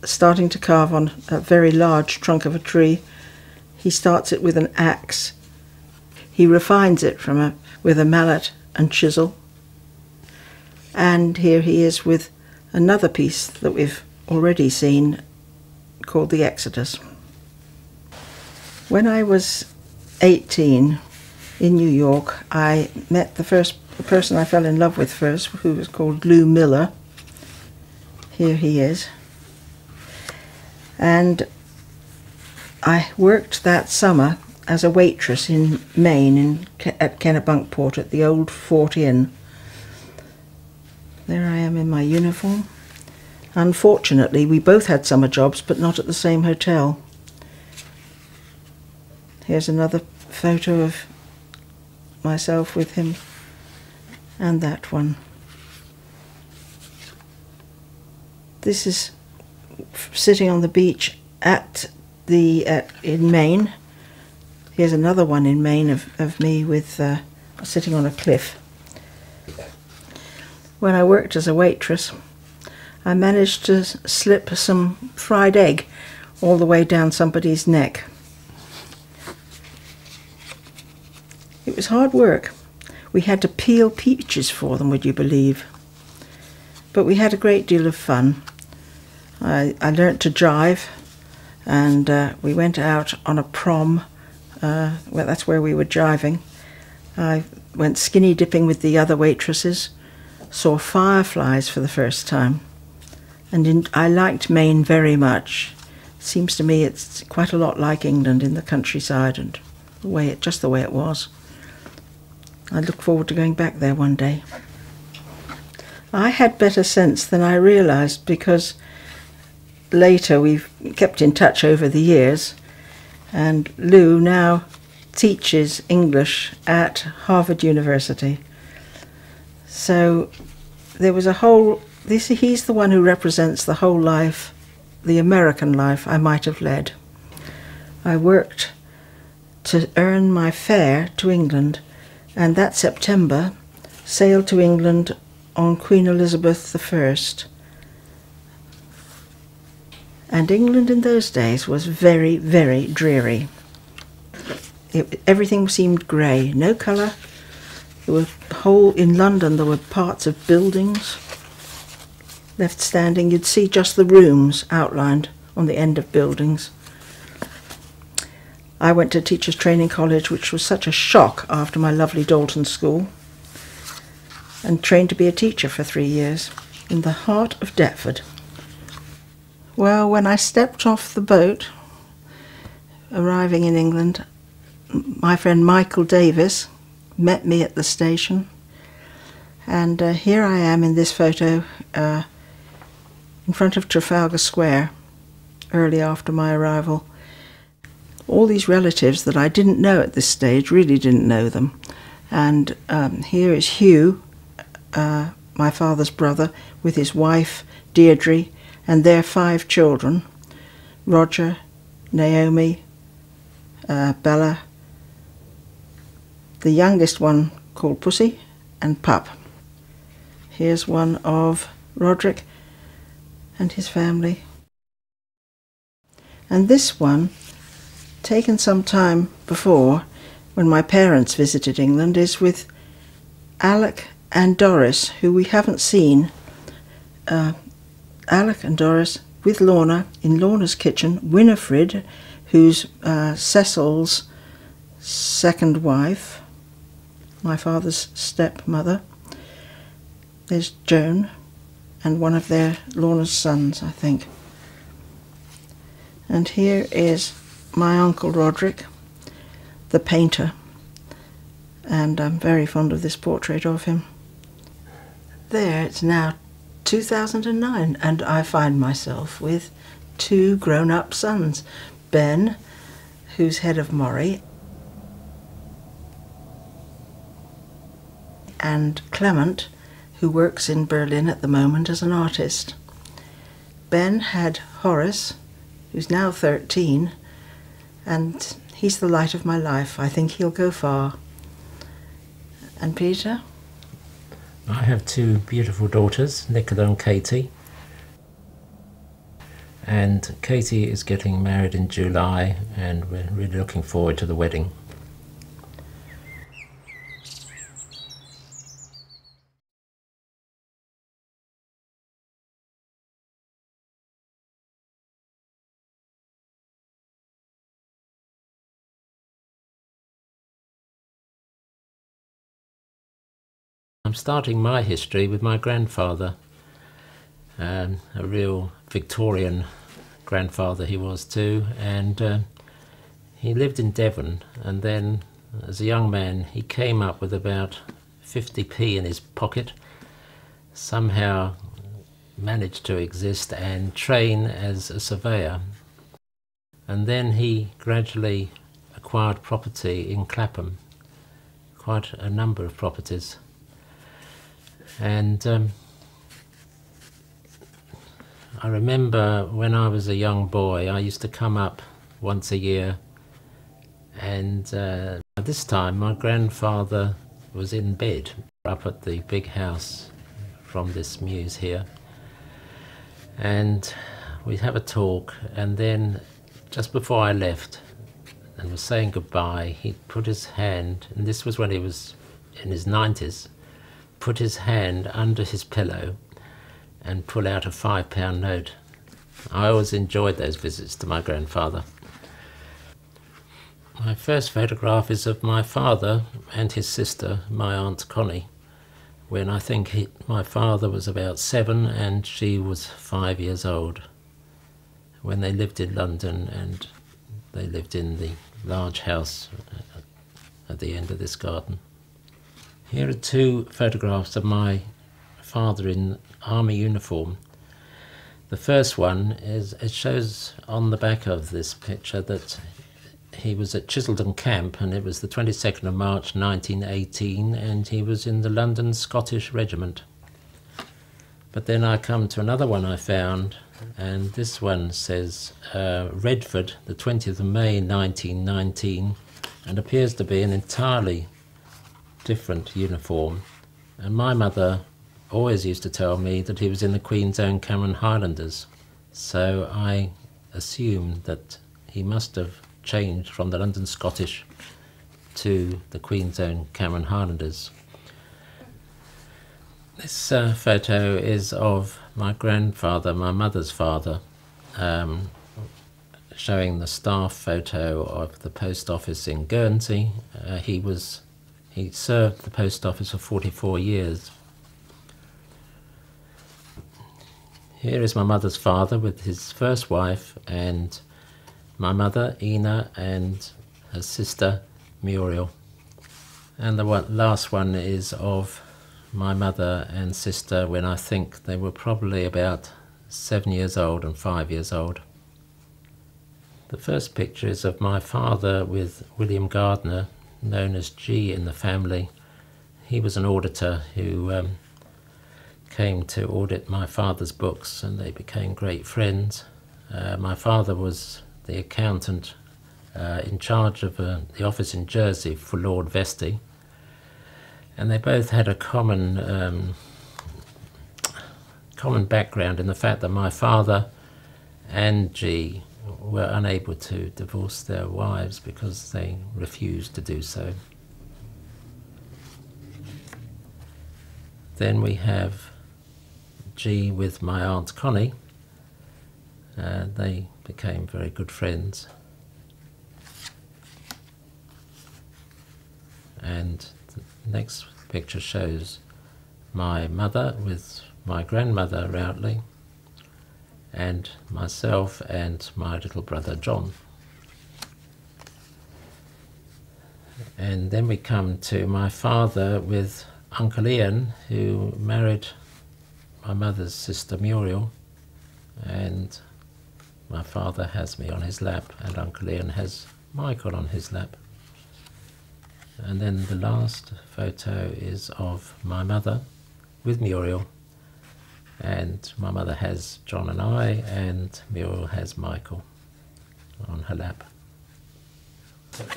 starting to carve on a very large trunk of a tree. He starts it with an axe. He refines it from a, with a mallet and chisel. And here he is with another piece that we've already seen called the Exodus. When I was 18 in New York, I met the first the person I fell in love with first, who was called Lou Miller. Here he is. And I worked that summer as a waitress in Maine in, at Kennebunkport at the old Fort Inn. There I am in my uniform. Unfortunately, we both had summer jobs, but not at the same hotel. Here's another photo of myself with him, and that one. This is sitting on the beach at the uh, in Maine. Here's another one in Maine of, of me with uh, sitting on a cliff. When I worked as a waitress, I managed to slip some fried egg all the way down somebody's neck. It was hard work. We had to peel peaches for them, would you believe? But we had a great deal of fun. I, I learnt to drive and uh, we went out on a prom. Uh, well, that's where we were driving. I went skinny dipping with the other waitresses, saw fireflies for the first time. And in, I liked Maine very much. Seems to me it's quite a lot like England in the countryside and the way it, just the way it was. I look forward to going back there one day. I had better sense than I realised because later we've kept in touch over the years, and Lou now teaches English at Harvard University. So there was a whole. This he's the one who represents the whole life, the American life I might have led. I worked to earn my fare to England, and that September sailed to England on Queen Elizabeth I. And England in those days was very, very dreary. It, everything seemed grey, no colour. There were whole in London. There were parts of buildings left standing. You'd see just the rooms outlined on the end of buildings. I went to Teachers Training College, which was such a shock after my lovely Dalton school, and trained to be a teacher for three years in the heart of Deptford. Well, when I stepped off the boat, arriving in England, my friend Michael Davis met me at the station, and uh, here I am in this photo uh, in front of Trafalgar Square early after my arrival all these relatives that I didn't know at this stage, really didn't know them. And um, here is Hugh, uh, my father's brother, with his wife, Deirdre, and their five children Roger, Naomi, uh, Bella, the youngest one called Pussy, and Pup. Here's one of Roderick and his family. And this one taken some time before, when my parents visited England, is with Alec and Doris, who we haven't seen. Uh, Alec and Doris with Lorna in Lorna's kitchen, Winifred, who's uh, Cecil's second wife, my father's stepmother. There's Joan and one of their Lorna's sons, I think. And here is my uncle Roderick, the painter, and I'm very fond of this portrait of him. There, it's now 2009, and I find myself with two grown up sons Ben, who's head of MORI, and Clement, who works in Berlin at the moment as an artist. Ben had Horace, who's now 13, and he's the light of my life. I think he'll go far. And Peter? I have two beautiful daughters, Nicola and Katie. And Katie is getting married in July, and we're really looking forward to the wedding. I'm starting my history with my grandfather, um, a real Victorian grandfather he was too, and uh, he lived in Devon. And then, as a young man, he came up with about 50p in his pocket, somehow managed to exist and train as a surveyor. And then he gradually acquired property in Clapham, quite a number of properties. And um, I remember when I was a young boy, I used to come up once a year, and uh, this time my grandfather was in bed up at the big house from this mews here. And we'd have a talk, and then just before I left and was saying goodbye, he put his hand, and this was when he was in his 90s, put his hand under his pillow and pull out a five pound note. I always enjoyed those visits to my grandfather. My first photograph is of my father and his sister, my aunt Connie, when I think he, my father was about seven and she was five years old. When they lived in London and they lived in the large house at the end of this garden. Here are two photographs of my father in army uniform. The first one is it shows on the back of this picture that he was at Chiseldon Camp and it was the 22nd of March 1918 and he was in the London Scottish Regiment. But then I come to another one I found and this one says uh, Redford, the 20th of May 1919 and appears to be an entirely different uniform. And my mother always used to tell me that he was in the Queen's Own Cameron Highlanders, so I assumed that he must have changed from the London Scottish to the Queen's Own Cameron Highlanders. This uh, photo is of my grandfather, my mother's father, um, showing the staff photo of the post office in Guernsey. Uh, he was he served the post office for 44 years. Here is my mother's father with his first wife and my mother, Ina, and her sister, Muriel. And the one, last one is of my mother and sister when I think they were probably about seven years old and five years old. The first picture is of my father with William Gardner, known as G in the family. He was an auditor who um, came to audit my father's books and they became great friends. Uh, my father was the accountant uh, in charge of uh, the office in Jersey for Lord Vestey. And they both had a common um, common background in the fact that my father and G were unable to divorce their wives because they refused to do so. Then we have G with my aunt Connie. Uh, they became very good friends. And the next picture shows my mother with my grandmother Routley and myself and my little brother John. And then we come to my father with Uncle Ian, who married my mother's sister Muriel, and my father has me on his lap, and Uncle Ian has Michael on his lap. And then the last photo is of my mother with Muriel and my mother has John and I, and Muriel has Michael on her lap.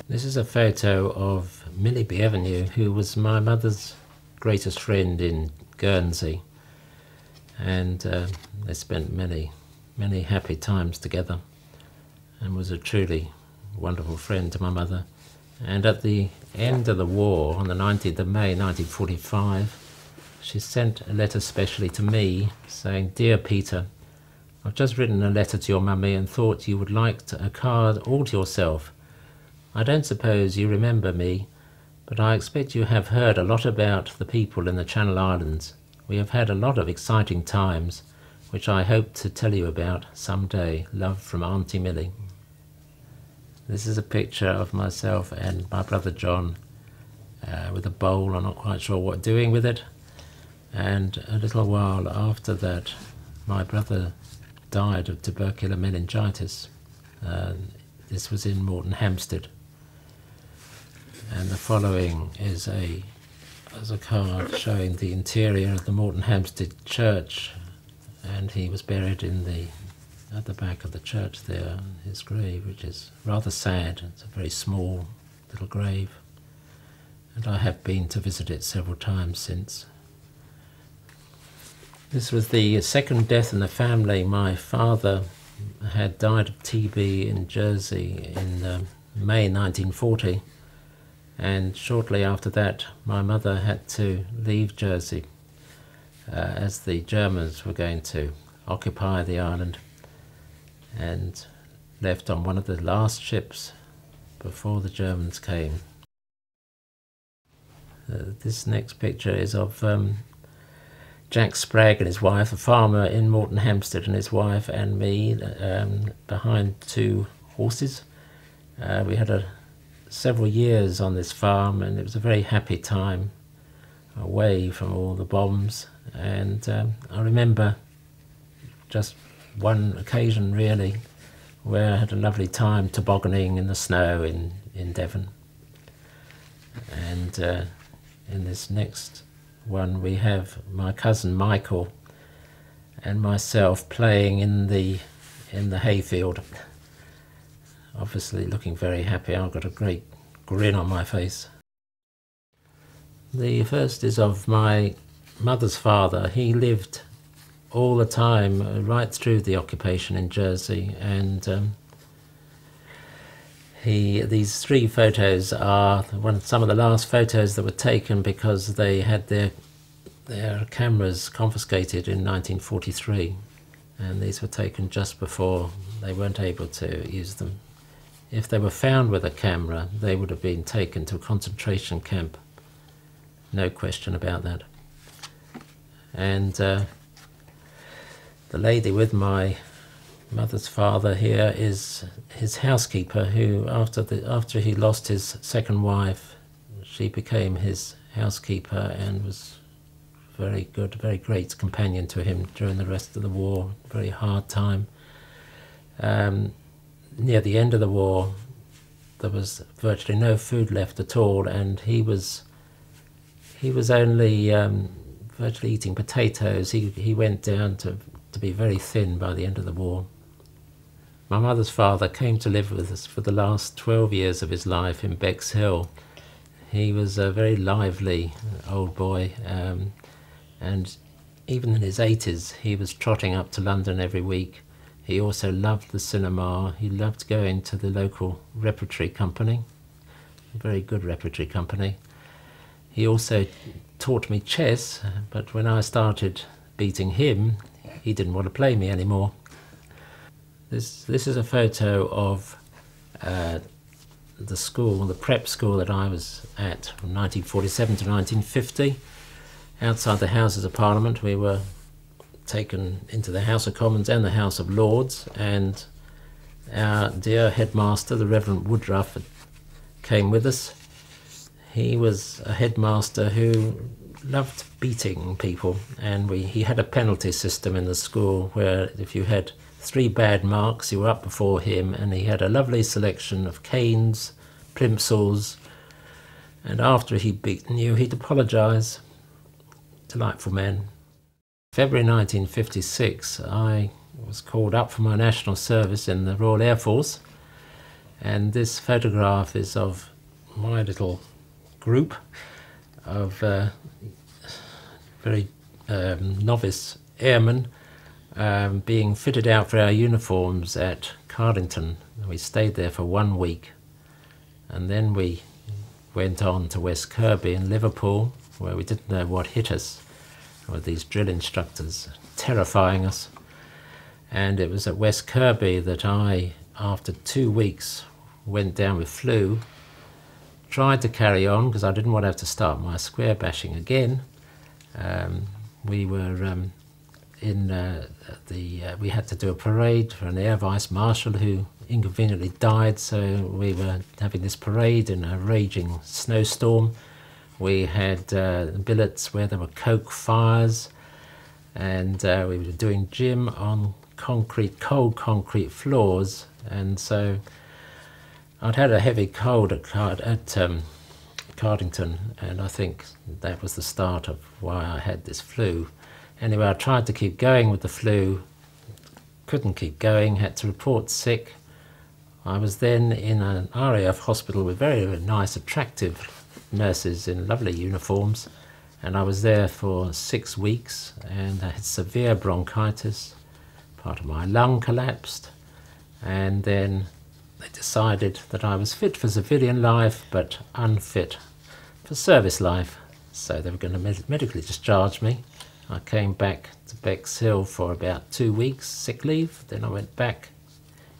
This is a photo of Millie Bienvenu, who was my mother's greatest friend in Guernsey, and uh, they spent many, many happy times together, and was a truly wonderful friend to my mother. And at the end of the war, on the 19th of May 1945, she sent a letter specially to me saying, Dear Peter, I've just written a letter to your mummy and thought you would like to, a card all to yourself. I don't suppose you remember me, but I expect you have heard a lot about the people in the Channel Islands. We have had a lot of exciting times, which I hope to tell you about some day. Love from Auntie Millie. This is a picture of myself and my brother John uh, with a bowl. I'm not quite sure what doing with it. And a little while after that, my brother died of tubercular meningitis. Uh, this was in Moretonhampstead. And the following is a, is a card showing the interior of the Moretonhampstead church. And he was buried in the at the back of the church there, his grave, which is rather sad. It's a very small little grave. And I have been to visit it several times since. This was the second death in the family. My father had died of TB in Jersey in um, May 1940, and shortly after that, my mother had to leave Jersey uh, as the Germans were going to occupy the island and left on one of the last ships before the Germans came. Uh, this next picture is of um, Jack Spragg and his wife, a farmer in Moretonhampstead, and his wife and me um, behind two horses. Uh, we had a, several years on this farm, and it was a very happy time away from all the bombs. And um, I remember just one occasion really where I had a lovely time tobogganing in the snow in, in Devon. And uh, in this next one, we have my cousin Michael and myself playing in the in the hayfield. Obviously, looking very happy. I've got a great grin on my face. The first is of my mother's father. He lived all the time, right through the occupation in Jersey, and um, he, these three photos are one, some of the last photos that were taken because they had their, their cameras confiscated in 1943 and these were taken just before they weren't able to use them. If they were found with a camera, they would have been taken to a concentration camp. No question about that. And uh, the lady with my mother's father here is his housekeeper, who after the after he lost his second wife, she became his housekeeper and was very good, very great companion to him during the rest of the war. Very hard time. Um, near the end of the war, there was virtually no food left at all, and he was he was only um, virtually eating potatoes. He he went down to to be very thin by the end of the war. My mother's father came to live with us for the last 12 years of his life in Bexhill. He was a very lively old boy, um, and even in his 80s, he was trotting up to London every week. He also loved the cinema. He loved going to the local repertory company, a very good repertory company. He also taught me chess, but when I started beating him, he didn't want to play me anymore. This, this is a photo of uh, the school, the prep school that I was at from 1947 to 1950. Outside the Houses of Parliament, we were taken into the House of Commons and the House of Lords, and our dear headmaster, the Reverend Woodruff, came with us. He was a headmaster who loved beating people, and we, he had a penalty system in the school where if you had three bad marks. You were up before him, and he had a lovely selection of canes, plimsolls, and after he'd beaten you, he'd apologise. Delightful man. February 1956, I was called up for my national service in the Royal Air Force, and this photograph is of my little group of uh, very um, novice airmen um, being fitted out for our uniforms at Cardington. We stayed there for one week and then we went on to West Kirby in Liverpool where we didn't know what hit us with these drill instructors terrifying us. And it was at West Kirby that I, after two weeks, went down with flu, tried to carry on because I didn't want to have to start my square bashing again. Um, we were um, in uh, the uh, we had to do a parade for an air vice marshal who inconveniently died. So we were having this parade in a raging snowstorm. We had uh, billets where there were coke fires, and uh, we were doing gym on concrete, cold concrete floors. And so I'd had a heavy cold at, Card- at um, Cardington, and I think that was the start of why I had this flu. Anyway, I tried to keep going with the flu, couldn't keep going, had to report sick. I was then in an RAF hospital with very, nice, attractive nurses in lovely uniforms, and I was there for six weeks, and I had severe bronchitis. Part of my lung collapsed, and then they decided that I was fit for civilian life but unfit for service life. So they were going to med- medically discharge me. I came back to Bexhill for about two weeks sick leave. Then I went back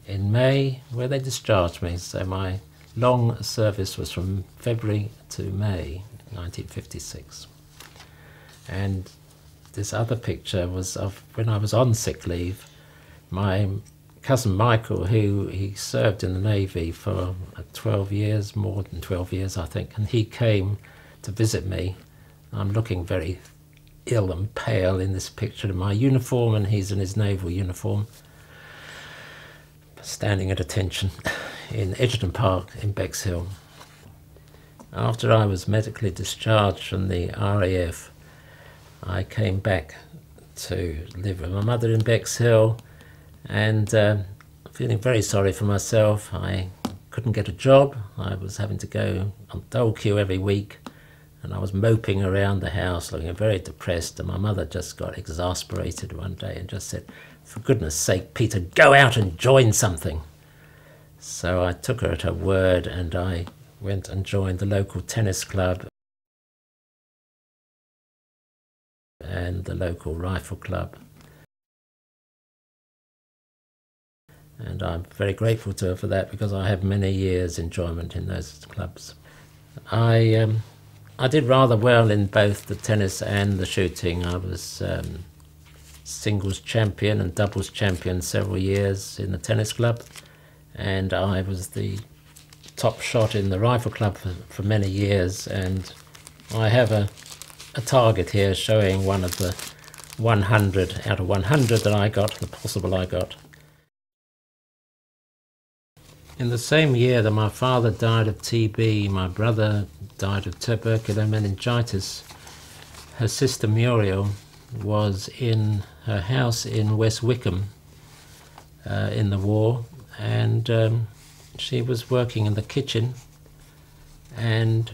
in May where they discharged me. So my long service was from February to May 1956. And this other picture was of when I was on sick leave. My cousin Michael, who he served in the Navy for uh, 12 years, more than 12 years, I think, and he came to visit me. I'm looking very ill and pale in this picture in my uniform, and he's in his naval uniform, standing at attention in Egerton Park in Bexhill. After I was medically discharged from the RAF, I came back to live with my mother in Bexhill and uh, feeling very sorry for myself. I couldn't get a job. I was having to go on dole queue every week and I was moping around the house looking very depressed and my mother just got exasperated one day and just said, for goodness sake, Peter, go out and join something. So I took her at her word and I went and joined the local tennis club and the local rifle club. And I'm very grateful to her for that because I have many years' enjoyment in those clubs. I um, I did rather well in both the tennis and the shooting. I was um, singles champion and doubles champion several years in the tennis club, and I was the top shot in the rifle club for, for many years. And I have a a target here showing one of the 100 out of 100 that I got, the possible I got. In the same year that my father died of TB, my brother died of tubercular meningitis, her sister Muriel was in her house in West Wickham uh, in the war, and um, she was working in the kitchen, and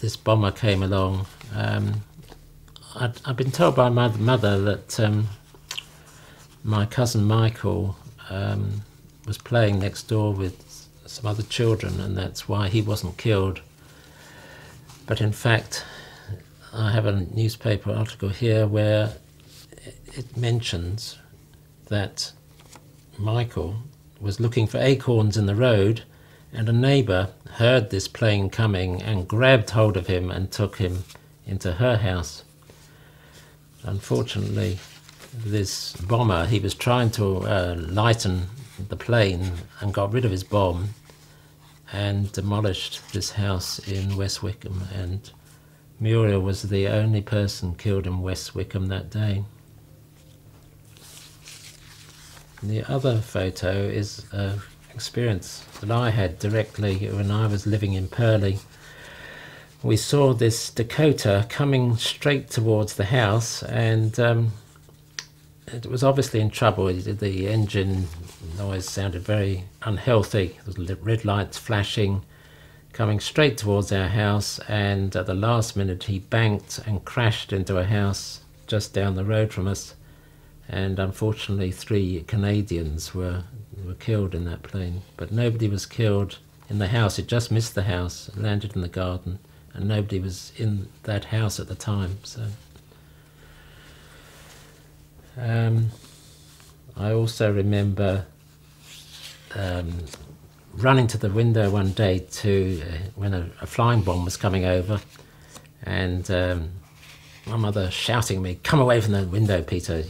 this bomber came along. Um, i have been told by my mother that um, my cousin Michael um, was playing next door with some other children, and that's why he wasn't killed. But in fact, I have a newspaper article here where it mentions that Michael was looking for acorns in the road, and a neighbour heard this plane coming and grabbed hold of him and took him into her house. Unfortunately, this bomber, he was trying to uh, lighten the plane and got rid of his bomb and demolished this house in West Wickham. And Muriel was the only person killed in West Wickham that day. The other photo is an experience that I had directly when I was living in Purley we saw this Dakota coming straight towards the house, and um, it was obviously in trouble. The engine noise sounded very unhealthy. There red lights flashing, coming straight towards our house, and at the last minute he banked and crashed into a house just down the road from us. And unfortunately, three Canadians were were killed in that plane, but nobody was killed in the house. It just missed the house, landed in the garden and nobody was in that house at the time. So um, I also remember um, running to the window one day to uh, when a, a, flying bomb was coming over, and um, my mother shouting at me, "Come away from the window, Peter!"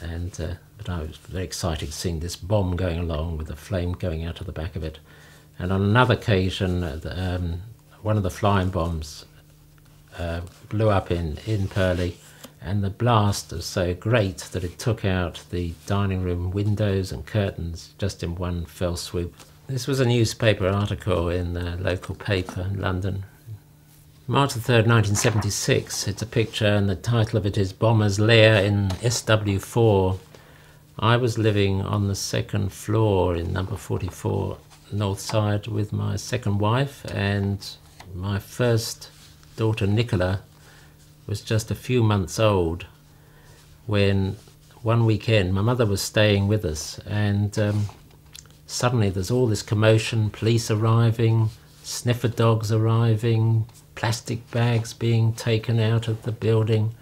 And uh, but I was very excited seeing this bomb going along with the flame going out of the back of it. And on another occasion, uh, um, one of the flying bombs uh, blew up in, in Purley, and the blast was so great that it took out the dining room windows and curtains just in one fell swoop. This was a newspaper article in the local paper in London. March the 3rd, 1976. It's a picture, and the title of it is Bomber's Lair in SW4. I was living on the second floor in number 44 North Side with my second wife and my first daughter Nicola was just a few months old when one weekend my mother was staying with us and um, suddenly there's all this commotion police arriving sniffer dogs arriving plastic bags being taken out of the building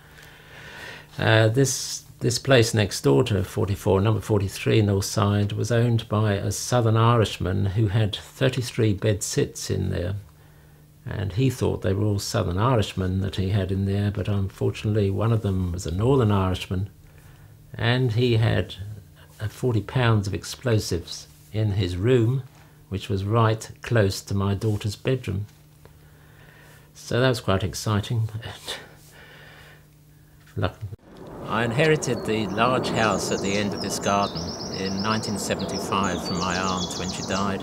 uh, this this place next door to 44, number 43 North Side, was owned by a southern Irishman who had 33 bed sits in there. And he thought they were all southern Irishmen that he had in there, but unfortunately one of them was a northern Irishman. And he had uh, 40 pounds of explosives in his room, which was right close to my daughter's bedroom. So that was quite exciting. I inherited the large house at the end of this garden in 1975 from my aunt when she died,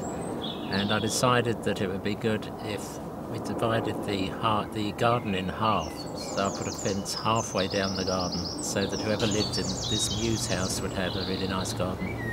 and I decided that it would be good if we divided the, the garden in half. So I put a fence halfway down the garden so that whoever lived in this mews house would have a really nice garden.